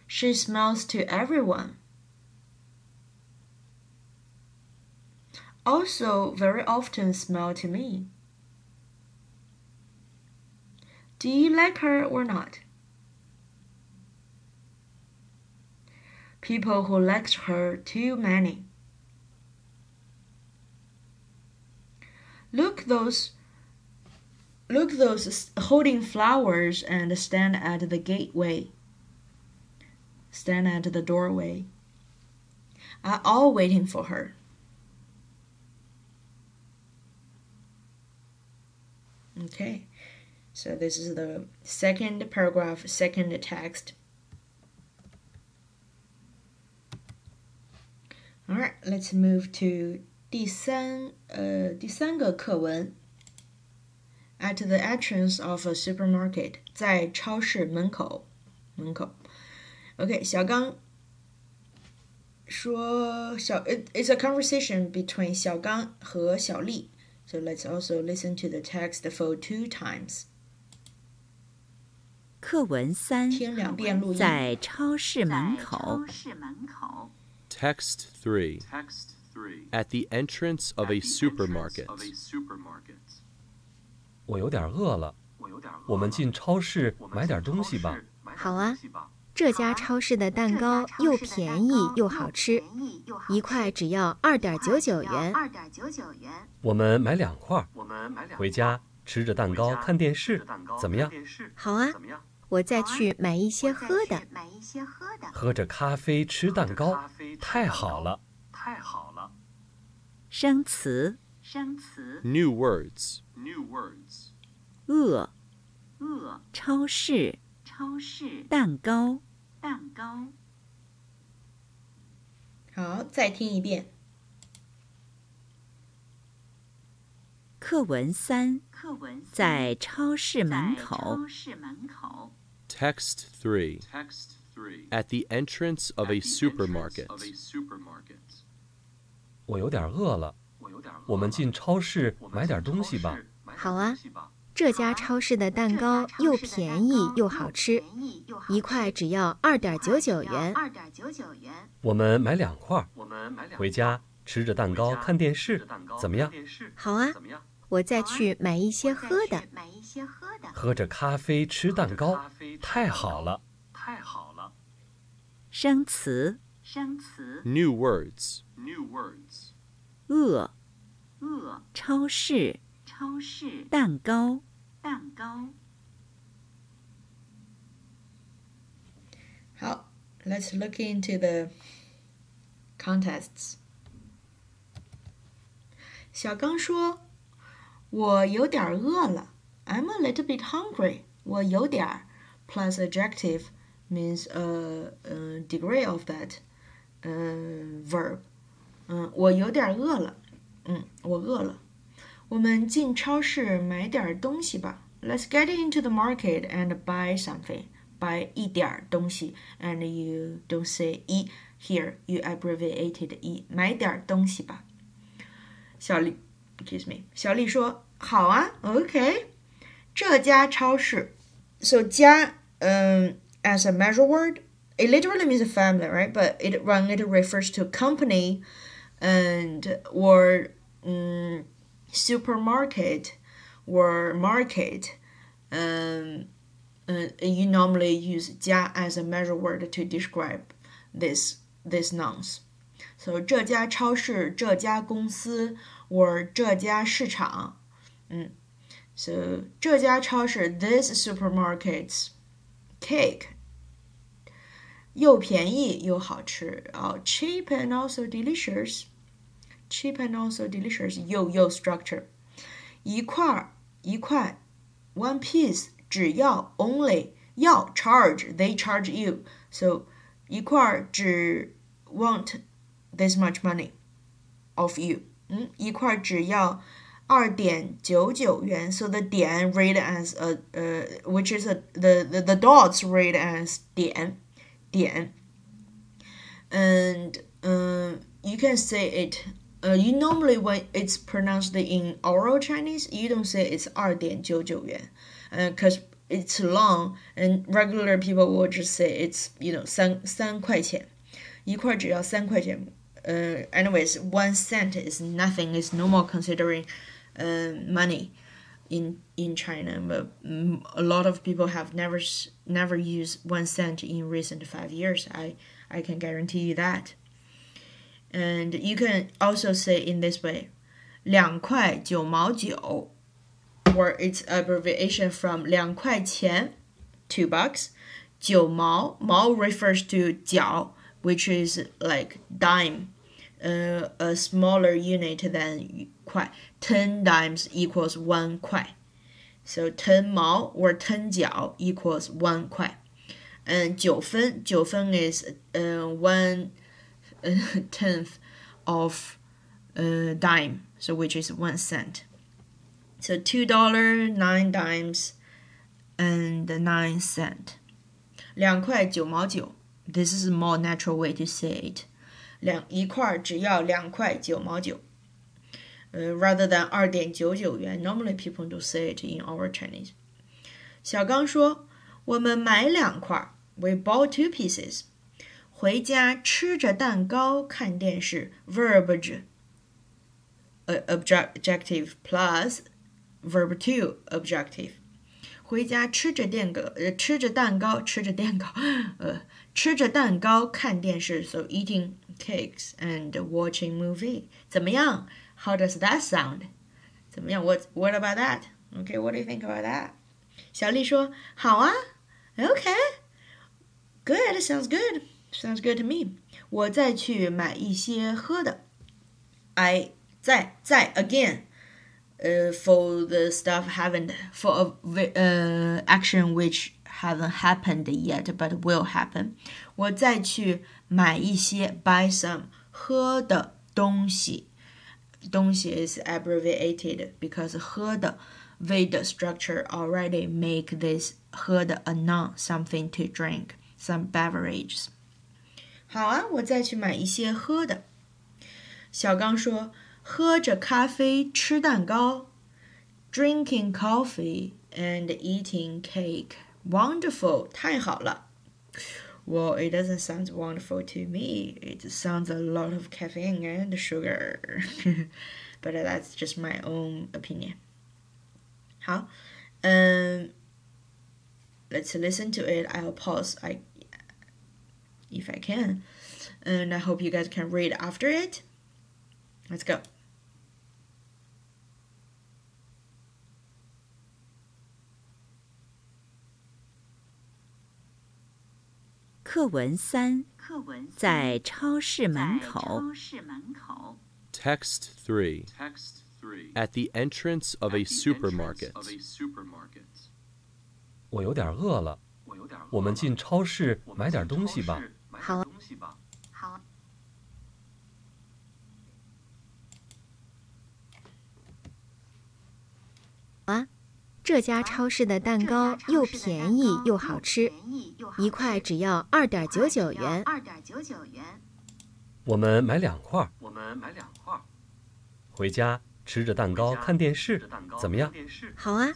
She smiles to everyone. Also, very often smile to me. Do you like her or not? People who liked her too many. Look those look those holding flowers and stand at the gateway stand at the doorway, are all waiting for her. Okay, so this is the second paragraph, second text. All right, let's move to 第三呃第三个课文。At the entrance of a supermarket，在超市门口，门口。OK，小刚说小 it, it's a conversation between 小刚和小丽。So let's also listen to the text for two times. 课文三，听两遍录音。在超市门口。Text three. At the entrance of a supermarket. 我有点饿了，我们进超市买点东西吧。好啊，这家超市的蛋糕又便宜又好吃，一块只要二点九九元。二点九九元。我们买两块，回家吃着蛋糕看电视，怎么样？好啊，我再去买一些喝的。买一些喝的。喝着咖啡吃蛋糕，太好了。太好了。生词生词。New words. New words. 饿、饿。超市、超市。蛋糕。蛋糕。好，再听一遍。课文三，课文三。在超市门在口。超市门口。Text 3. At the entrance of a supermarket. 我有点饿了，我们进超市买点东西吧。好啊，这家超市的蛋糕又便宜又好吃，一块只要二点九九元。二点九九元。我们买两块，回家吃着蛋糕看电视，怎么样？好啊，我再去买一些喝的。买一些喝的。喝着咖啡吃蛋糕，太好了。太好了。生词生词。New words. New words. 饿、饿。超市、超市。蛋糕。蛋糕。好，Let's look into the contests. 小刚说：“我有点饿了。I'm a little bit hungry. 我有点儿 plus adjective means a, a degree of that uh, verb. 嗯，我有点饿了。嗯，我饿了。我们进超市买点东西吧。Let's get into the market and buy something. Buy 一点东西，and you don't say 一 here. You abbreviated 一，买点东西吧。小丽 ，excuse me，小丽说好啊，OK。这家超市，so 家，嗯、um,，as a measure word。it literally means a family, right? But it when it refers to company and or um, supermarket or market, um, uh, you normally use 家 as a measure word to describe this this nouns. So 这家超市、这家公司 or 这家市场，嗯，so 这家超市 this supermarket's cake 又便宜又好吃啊、oh,，cheap and also delicious，cheap and also delicious，又又 structure，一块一块，one piece 只要 only 要 charge they charge you so 一块只 want this much money of you， 嗯，一块只要二点九九元，so the 点 read as a 呃、uh,，which is a the the the dots read as 点。点 and um, you can say it uh, you normally when it's pronounced in oral Chinese you don't say it's 二点九九元 because it's long and regular people will just say it's you know 三三块钱一块只要三块钱 uh, anyways, one cent is nothing. It's no more considering uh, money in in China. But a lot of people have never never used one cent in recent five years. I I can guarantee you that. And you can also say in this way, 两块九毛九, or its abbreviation from 两块钱, two bucks. 九毛毛 refers to 角。which is like dime, uh, a smaller unit than 块. 10 dimes equals 1 kuai. So 10 mao or 10 jiao equals 1 kuai. And 9分, 9分 is uh, 1 [LAUGHS] uh, tenth of a uh, dime, so which is 1 cent. So $2, 9 dimes, and 9 cent. 两块九毛九. This is a more natural way to say it. 两一块只要两块九毛九。uh, rather than 二点九九元。Normally people don't say it in our Chinese. 小刚说：“我们买两块，We bought two pieces。回家吃着蛋糕看电视，verb uh, objective plus verb two objective。回家吃着蛋糕，呃，吃着蛋糕，吃着蛋糕，呃， [LAUGHS] 吃着蛋糕看电视，so eating cakes and watching movie，怎么样？” How does that sound? 怎么样？What What about that? Okay, what do you think about that? 小丽说：“好啊，Okay, good, sounds good, sounds good to me。我再去买一些喝的。I 再再 again, uh, for the stuff haven't for a uh action which haven't happened yet but will happen。我再去买一些 buy some 喝的东西。”东西 is abbreviated because 喝的 with the structure already make this 喝的 a noun something to drink some beverages。好啊，我再去买一些喝的。小刚说：“喝着咖啡吃蛋糕，drinking coffee and eating cake. Wonderful，太好了。” Well, it doesn't sound wonderful to me. It sounds a lot of caffeine and sugar. [LAUGHS] but that's just my own opinion. 好，嗯、um,，let's listen to it. I'll pause. I if I can, and I hope you guys can read after it. Let's go. 课文三，在超市门口。Text three. At the entrance of a supermarket. 我有点饿了，我们进超市买点东西吧。好。这家超市的蛋糕又便宜又好吃，一块只要二点九九元。二点九九元。我们买两块，我们买两块，回家吃着蛋糕看电视，怎么样？好啊，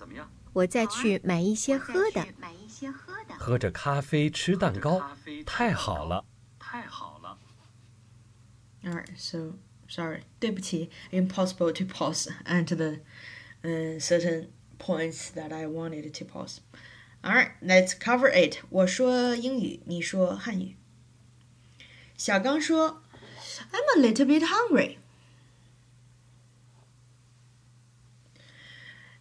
我再去买一些喝的。买一些喝的。喝着咖啡吃蛋糕，太好了。太好了。Alright, so sorry. 对不起 impossible to pause at the uh, certain points that I wanted to pause. Alright, let's cover it. 我说英语，你说汉语。小刚说：“I'm a little bit hungry.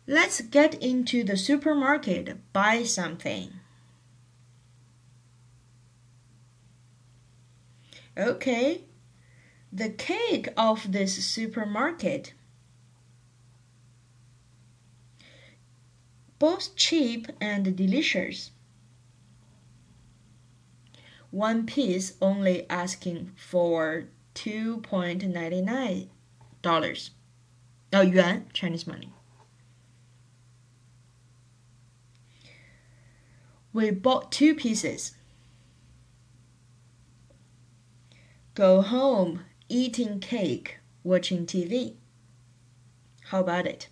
Let's get into the supermarket, buy something. Okay, the cake of this supermarket both cheap and delicious. One piece only asking for two point ninety nine dollars. Oh, yuan, Chinese money. We bought two pieces. Go home eating cake, watching TV. How about it?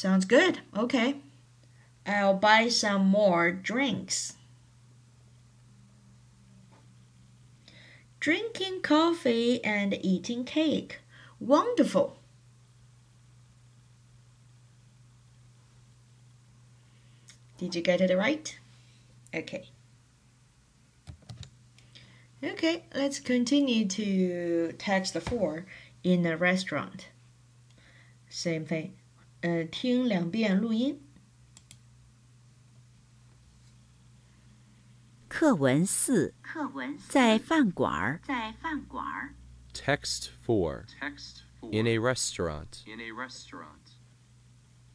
Sounds good. Okay. I'll buy some more drinks. Drinking coffee and eating cake. Wonderful. Did you get it right? Okay. Okay, let's continue to text the four in a restaurant. Same thing. 呃，听两遍录音。课文四，课文四在饭馆儿。在饭馆儿。Text 4. Text four. In a restaurant. In a restaurant.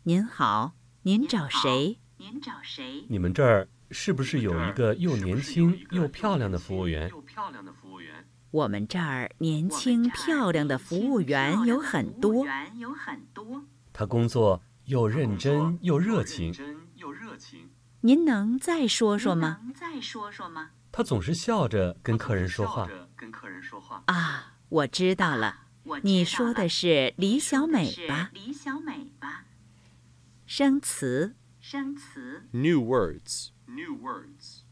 您好，您找谁？您找谁？你们这儿是不是有一个又年轻又漂亮的服务员？又漂亮的服务员。我们这儿年轻漂亮的服务员有很多。他工作又认真又热情，又热情。您能再说说吗？能再说说吗？他总是笑着跟客人说话笑。着跟客人说话。啊，我知道了，我知你说的是李小美吧？李小美吧。生词：生词：New words. New words.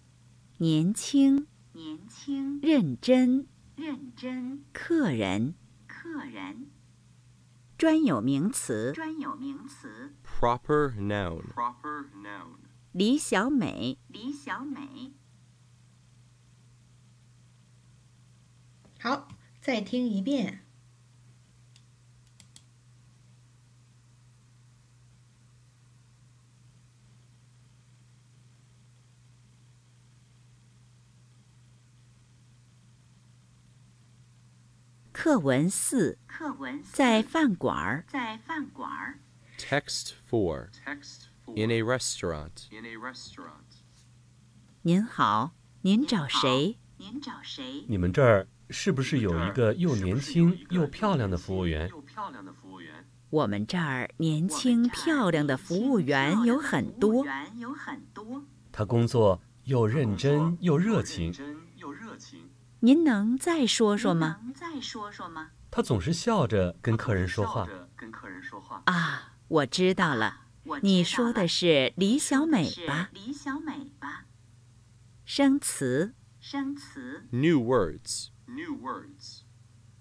年轻、年轻、认真、认真、客人。客人。专有名词：专有名词：Proper noun. Proper noun. 李小美。李小美。好，再听一遍。课文四，课文四在饭馆儿。在饭馆儿。Text 4. Text four. In a restaurant. In a restaurant. 您好，您找谁？您找谁？你们这儿是不是有一个又年轻又漂亮的服务员？又漂亮的服务员。我们这儿年轻漂亮的服务员有很服务多。员有很多。他工作又认真又热情，真又热情。您能再说说吗？能再说说吗？他总是笑着跟客人说话笑。着跟客人说话。啊，我知道了，你说的是李小美吧？李小美吧。生词：生词：New words. New words.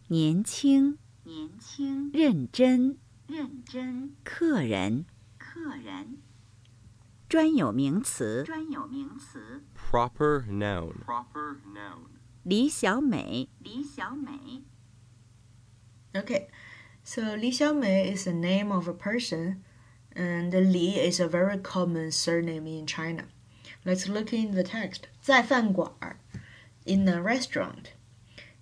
年轻、年轻、认真、认真、客人。客人。专有名词：专有名词：Proper noun. Proper noun. 李小美。李小美。 Okay, so Li Xiaomei is the name of a person, and Li is a very common surname in China. Let's look in the text. 在饭馆儿 in a restaurant.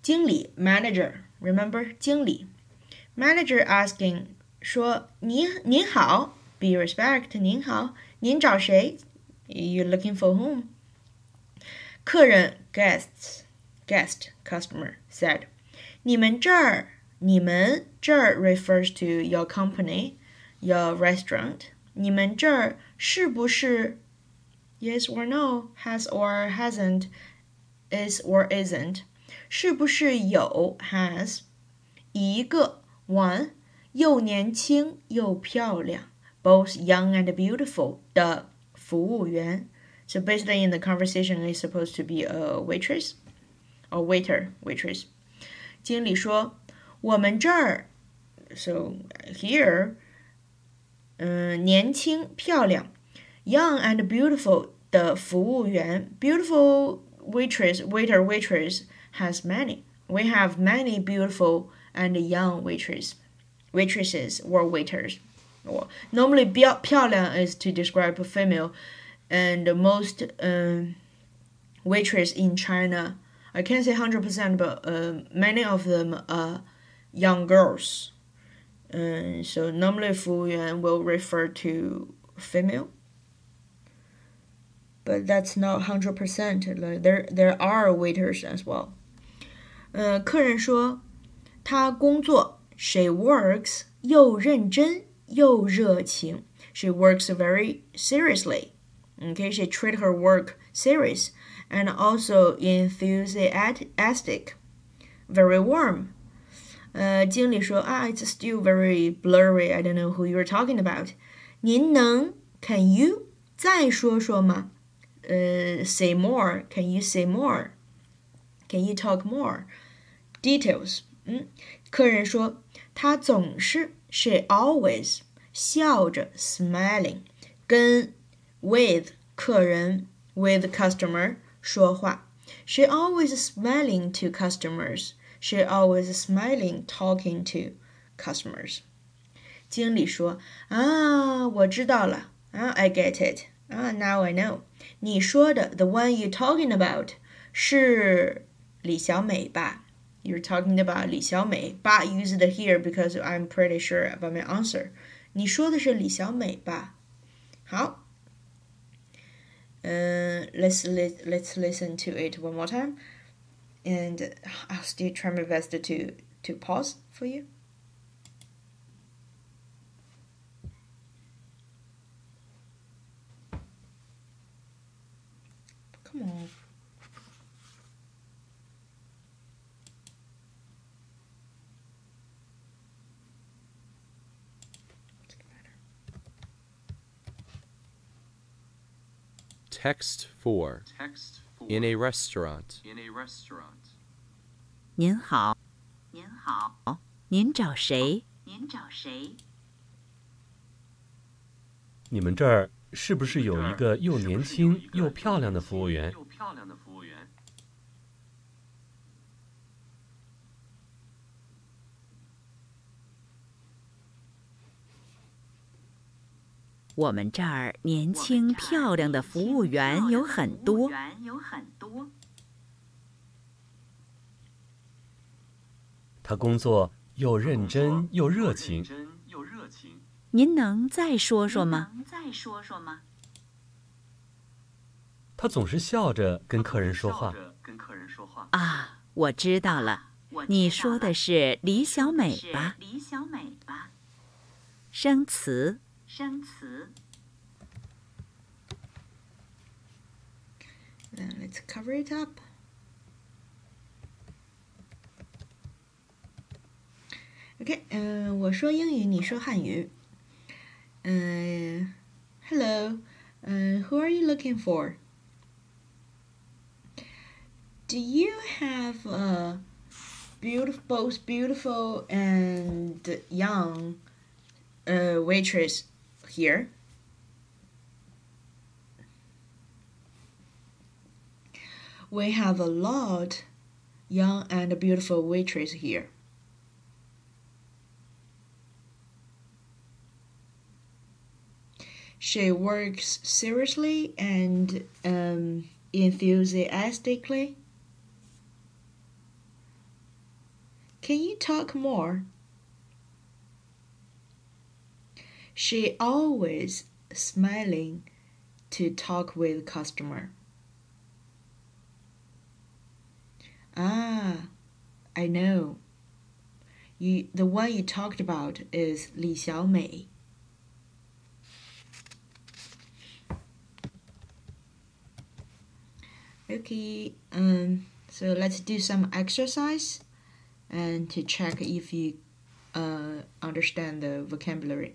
经理 manager, remember 经理 manager asking 说您您好 be respect 您好您找谁 you looking for whom 客人 guests guest customer said 你们这儿 你们这儿 refers to your company, your restaurant. 你们这儿是不是 yes or no, has or hasn't, is or isn't，是不是有 has 一个 one 又年轻又漂亮，both young and beautiful 的服务员。So basically, in the conversation, is supposed to be a waitress or waiter, waitress. 经理说：“我们这儿，so here，嗯，年轻漂亮，young and beautiful 的服务员，beautiful waitress, waiter, waitress has many. We have many beautiful and young waitress, waitresses or waiters. Or normally, 漂亮 is to describe a female and most um, waitress in China, I can't say hundred percent, but uh, many of them are young girls. Uh, so normally 服务员 will refer to female, but that's not hundred percent. Like there there are waiters as well. 呃，客人说他工作，she works 又认真又热情。She works very seriously. Okay, she treat her work serious and also enthusiastic, very warm. 呃，经理说啊，It's still very blurry. I don't know who you're talking about. 您能 Can you 再说说吗？呃，Say more. Can you say more? Can you talk more? Details. 嗯，客人说他总是 She always 笑着 smiling 跟 with 客人 with customer 说话。She always smiling to customers. She always smiling talking to customers. 经理说：“啊，我知道了。啊，I get it. 啊，Now I know. 你说的 the one you talking about 是李小美吧？You're talking about 李小美。But used here because I'm pretty sure about my answer. 你说的是李小美吧？好。 Uh, let's li- let's listen to it one more time, and I'll still try my best to to pause for you. Text for In a restaurant. 您好，您好，您找谁？您找谁？你们这儿是不是有一个又年轻又漂亮的服务员？又漂亮的服务员。我们这儿年轻漂亮的服务员有很多。他工作又认真又热情。您能再说说吗？再说说吗？他总是笑着跟客人说话。啊，我知道了，你说的是李小美吧？李小美吧？生词生词。 Then let's cover it up. OK，嗯、我说英语，你说汉语。嗯、h e l l o 嗯、w h o are you looking for? Do you have a beautiful, both beautiful and young uh, waitress here? We have a lot young and beautiful waitress here. She works seriously and um, enthusiastically. Can you talk more? She always smiling to talk with customer. Ah, I know. You, the one you talked about is Li Xiaomei. Okay, um, so let's do some exercise and to check if you understand the vocabulary.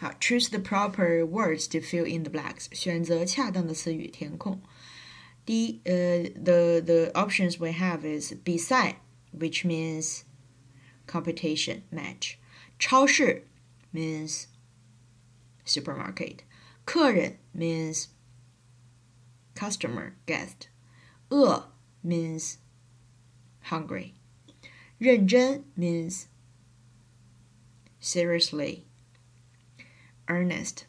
好，choose the proper words to fill in the blanks，选择恰当的词语填空。第一，呃，the the options we have is 比赛，which means competition match。超市 means supermarket。客人 means customer guest。饿 means hungry。认真 means seriously, earnest。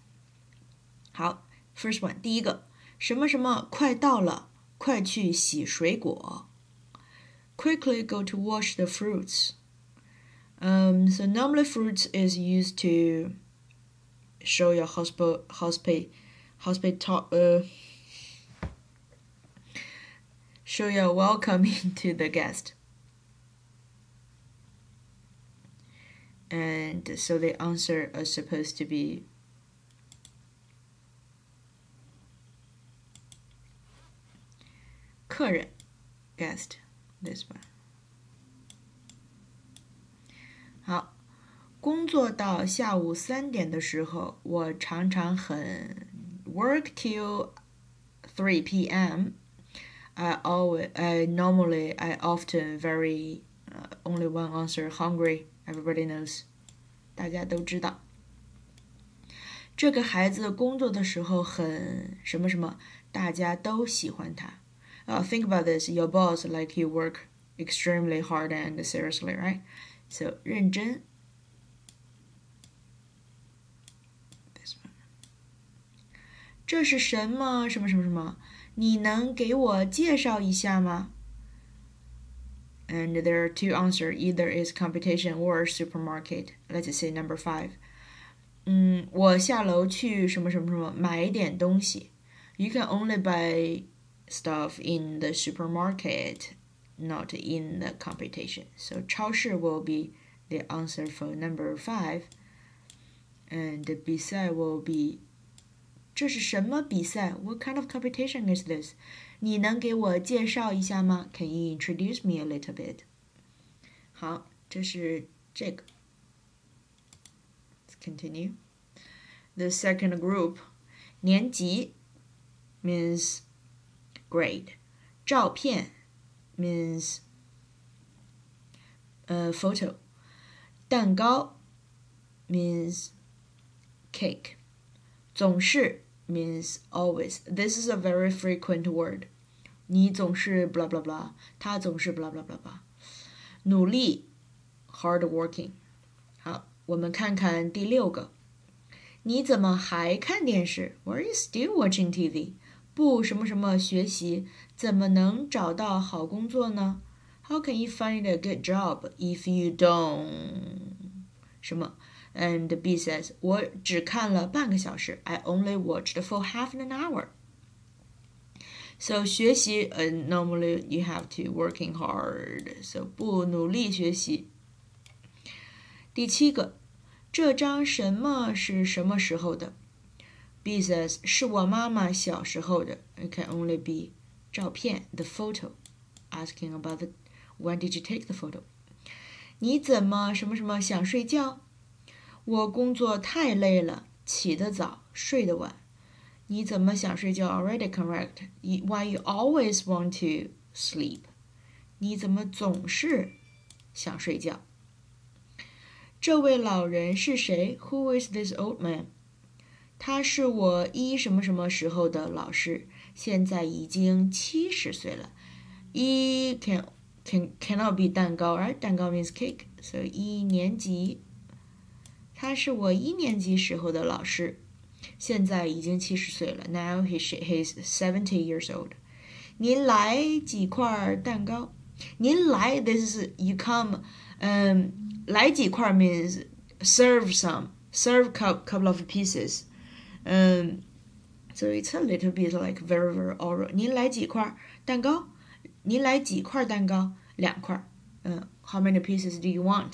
好，first one，第一个，什么什么快到了，快去洗水果。Quickly go to wash the fruits. Um, so normally fruits is used to show your hospi hospi hospital uh, show your welcoming [LAUGHS] to the guest. and so the answer is supposed to be current guest this one 好，工作到下午三点的时候，我常常很 work till three p.m. I always, I normally, I often very uh, only one answer hungry. Everybody knows，大家都知道。这个孩子工作的时候很什么什么，大家都喜欢他。Uh, think about this. Your boss like you work extremely hard and seriously, right? So 认真。This one. 这是什么什么什么什么？你能给我介绍一下吗 ？and there are two answers either is competition or supermarket let's say number five 嗯，我下楼去什么什么什么买点东西。You can only buy stuff in the supermarket, not in the competition. So 超市 will be the answer for number five. And 比赛 will be 这是什么比赛？What kind of competition is this? 你能给我介绍一下吗？Can you introduce me a little bit？好，这是这个。Let's continue. The second group，年级 means grade，照片 means 呃 photo，蛋糕 means cake，总是 means always. This is a very frequent word. 你总是 blah blah blah，他总是 blah blah blah。努力，hard working。好，我们看看第六个。你怎么还看电视？Why are you still watching TV？不什么什么学习，怎么能找到好工作呢？How can you find a good job if you don't 什么 ？And B says，我只看了半个小时。I only watched for half an hour. So 学习呃、uh,，normally you have to working hard. So 不努力学习。第七个，这张什么是什么时候的？B says 是我妈妈小时候的。It can only be 照片，the photo. Asking about the when did you take the photo? 你怎么什么什么想睡觉？ 我工作太累了，起得早，睡得晚。你怎么想睡觉？Already correct. Why you always want to sleep? 你怎么总是想睡觉？这位老人是谁？Who is this old man? 他是我一什么什么时候的老师，现在已经七十岁了。一 can can cannot be 蛋糕，right? 蛋糕 means cake. So 一年级， 他是我一年级时候的老师。现在已经七十岁了。Now he he's seventy years old。您来几块蛋糕？您来，this is you come。嗯，来几块 means serve some, serve couple couple of pieces。嗯，so it's a little bit like very very oral。您来几块蛋糕？您来几块蛋糕？两块。嗯，how many pieces do you want？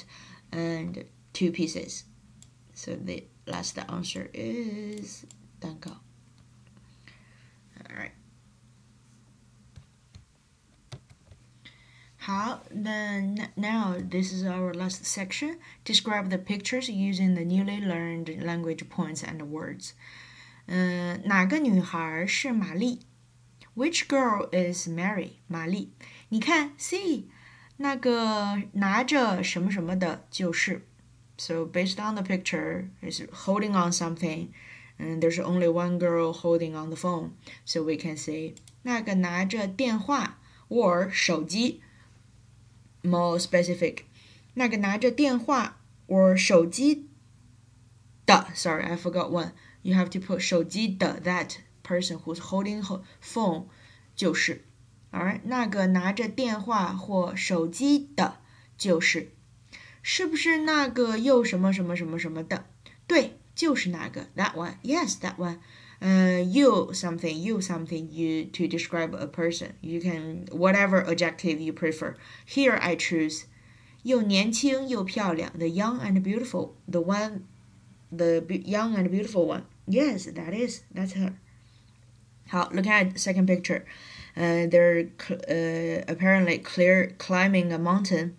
and two pieces. So the last answer is 蛋糕. All right. How then now this is our last section. Describe the pictures using the newly learned language points and words. 嗯、哪个女孩是玛丽？Which girl is Mary？玛丽。你看，see 那个拿着什么什么的，就是。 So based on the picture, is holding on something, and there's only one girl holding on the phone. So we can say 那个拿着电话 or 手机。more specific，那个拿着电话 or 手机的，sorry I forgot one. You have to put 手机的 that person who's holding phone 就是，alright，那个拿着电话或手机的就是， 是不是那个又什么什么什么什么的？对，就是那个 that one. Yes, that one. Uh, you something, you something, you to describe a person. You can whatever adjective you prefer. Here I choose 又年轻又漂亮, the young and beautiful, the one, the young and beautiful one. Yes, that is, that's her. How, look at second picture. Uh, they're uh, apparently clear climbing a mountain,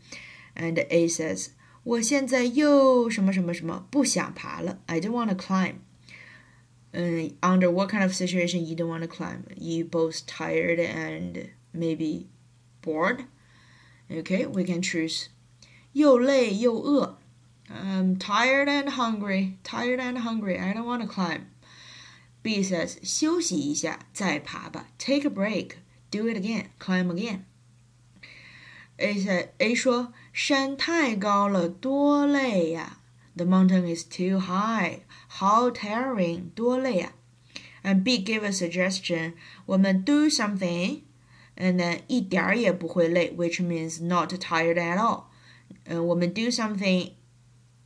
and A says, 我现在又什么什么什么不想爬了. I don't want to climb. Uh, under what kind of situation you don't want to climb? You both tired and maybe bored. Okay, we can choose. 又累又饿. I'm tired and hungry. Tired and hungry. I don't want to climb. B says 休息一下再爬吧. Take a break. Do it again. Climb again. A said A 说山太高了，多累呀。The mountain is too high. How tiring, 多累啊！And B gave a suggestion. 我们 do something, and then 一点儿也不会累，which means not tired at all. 嗯，我们 do something.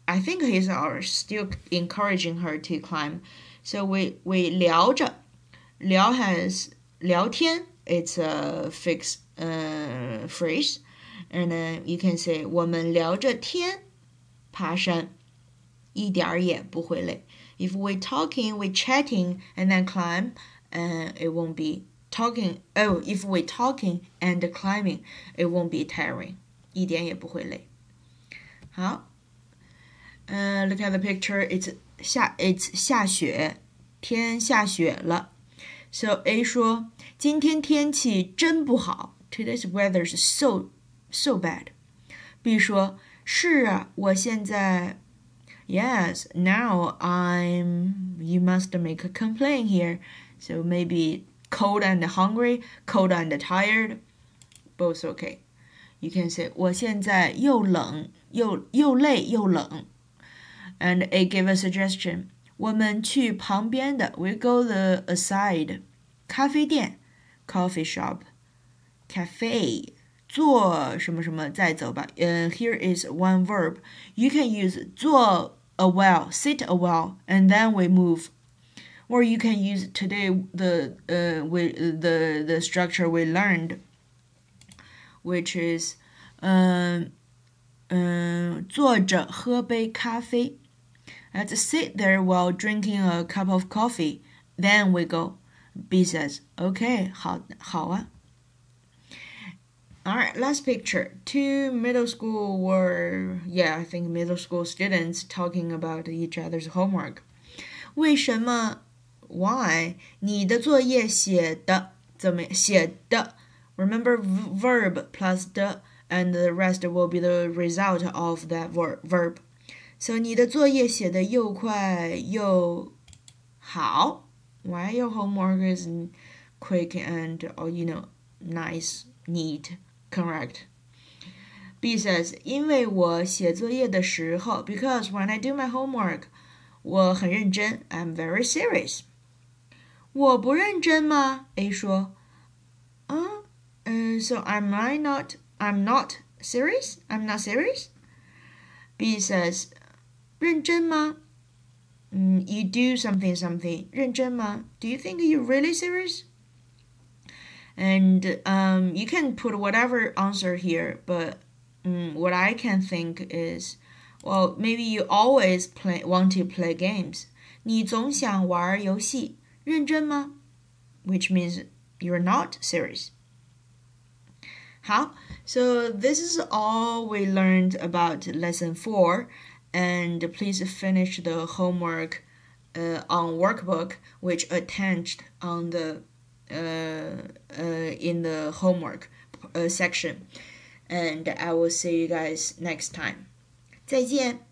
I think he's still encouraging her to climb. So we we 聊着，聊 has 聊天. It's a fixed uh, phrase, and then you can say 我们聊着天，爬山。一点儿也不会累。If we talking, we chatting, and then climb, uh, it won't be talking. Oh, if we talking and climbing, it won't be tiring. 一点也不会累。好，呃、uh,，look at the picture. It's 下，It's 下雪，天下雪了。So A 说，今天天气真不好。Today's weather is so so bad. B 说，是啊，我现在 Yes, now I'm. You must make a complaint here. So maybe cold and hungry, cold and tired, both okay. You can say 我现在又冷又又累又冷。And it gave a suggestion. 我们去旁边的 we go the aside 咖啡店 coffee shop cafe 做什么什么再走吧。嗯、uh,，here is one verb. You can use 做 a while, sit a while, and then we move. Or you can use today the uh we the the structure we learned, which is 嗯嗯坐着喝杯咖啡。Let's sit there while drinking a cup of coffee. Then we go. B says, "Okay, 好好啊." " All right, last picture. Two middle school or yeah, I think middle school students talking about each other's homework. 为什么？Why 你的作业写的怎么写的？Remember verb plus the and the rest will be the result of that verb. So 你的作业写的又快又好。Why your homework is quick and or you know nice, neat. Correct. B says, 因为我写作业的时候，because when I do my homework，我很认真，I'm very serious。我不认真吗？A 说，嗯，嗯，So am I not? I'm not serious. I'm not serious. B says, 认真吗？嗯，You do something something，认真吗？Do you think you're really serious? and um, you can put whatever answer here but um, what i can think is Well, maybe you always play want to play games. 你总想玩游戏，认真吗？Which means you're not serious. 好，so this is all we learned about lesson four, and please finish the homework uh, on workbook which attached on the uh, uh, in the homework uh, section. And I will see you guys next time. 再见。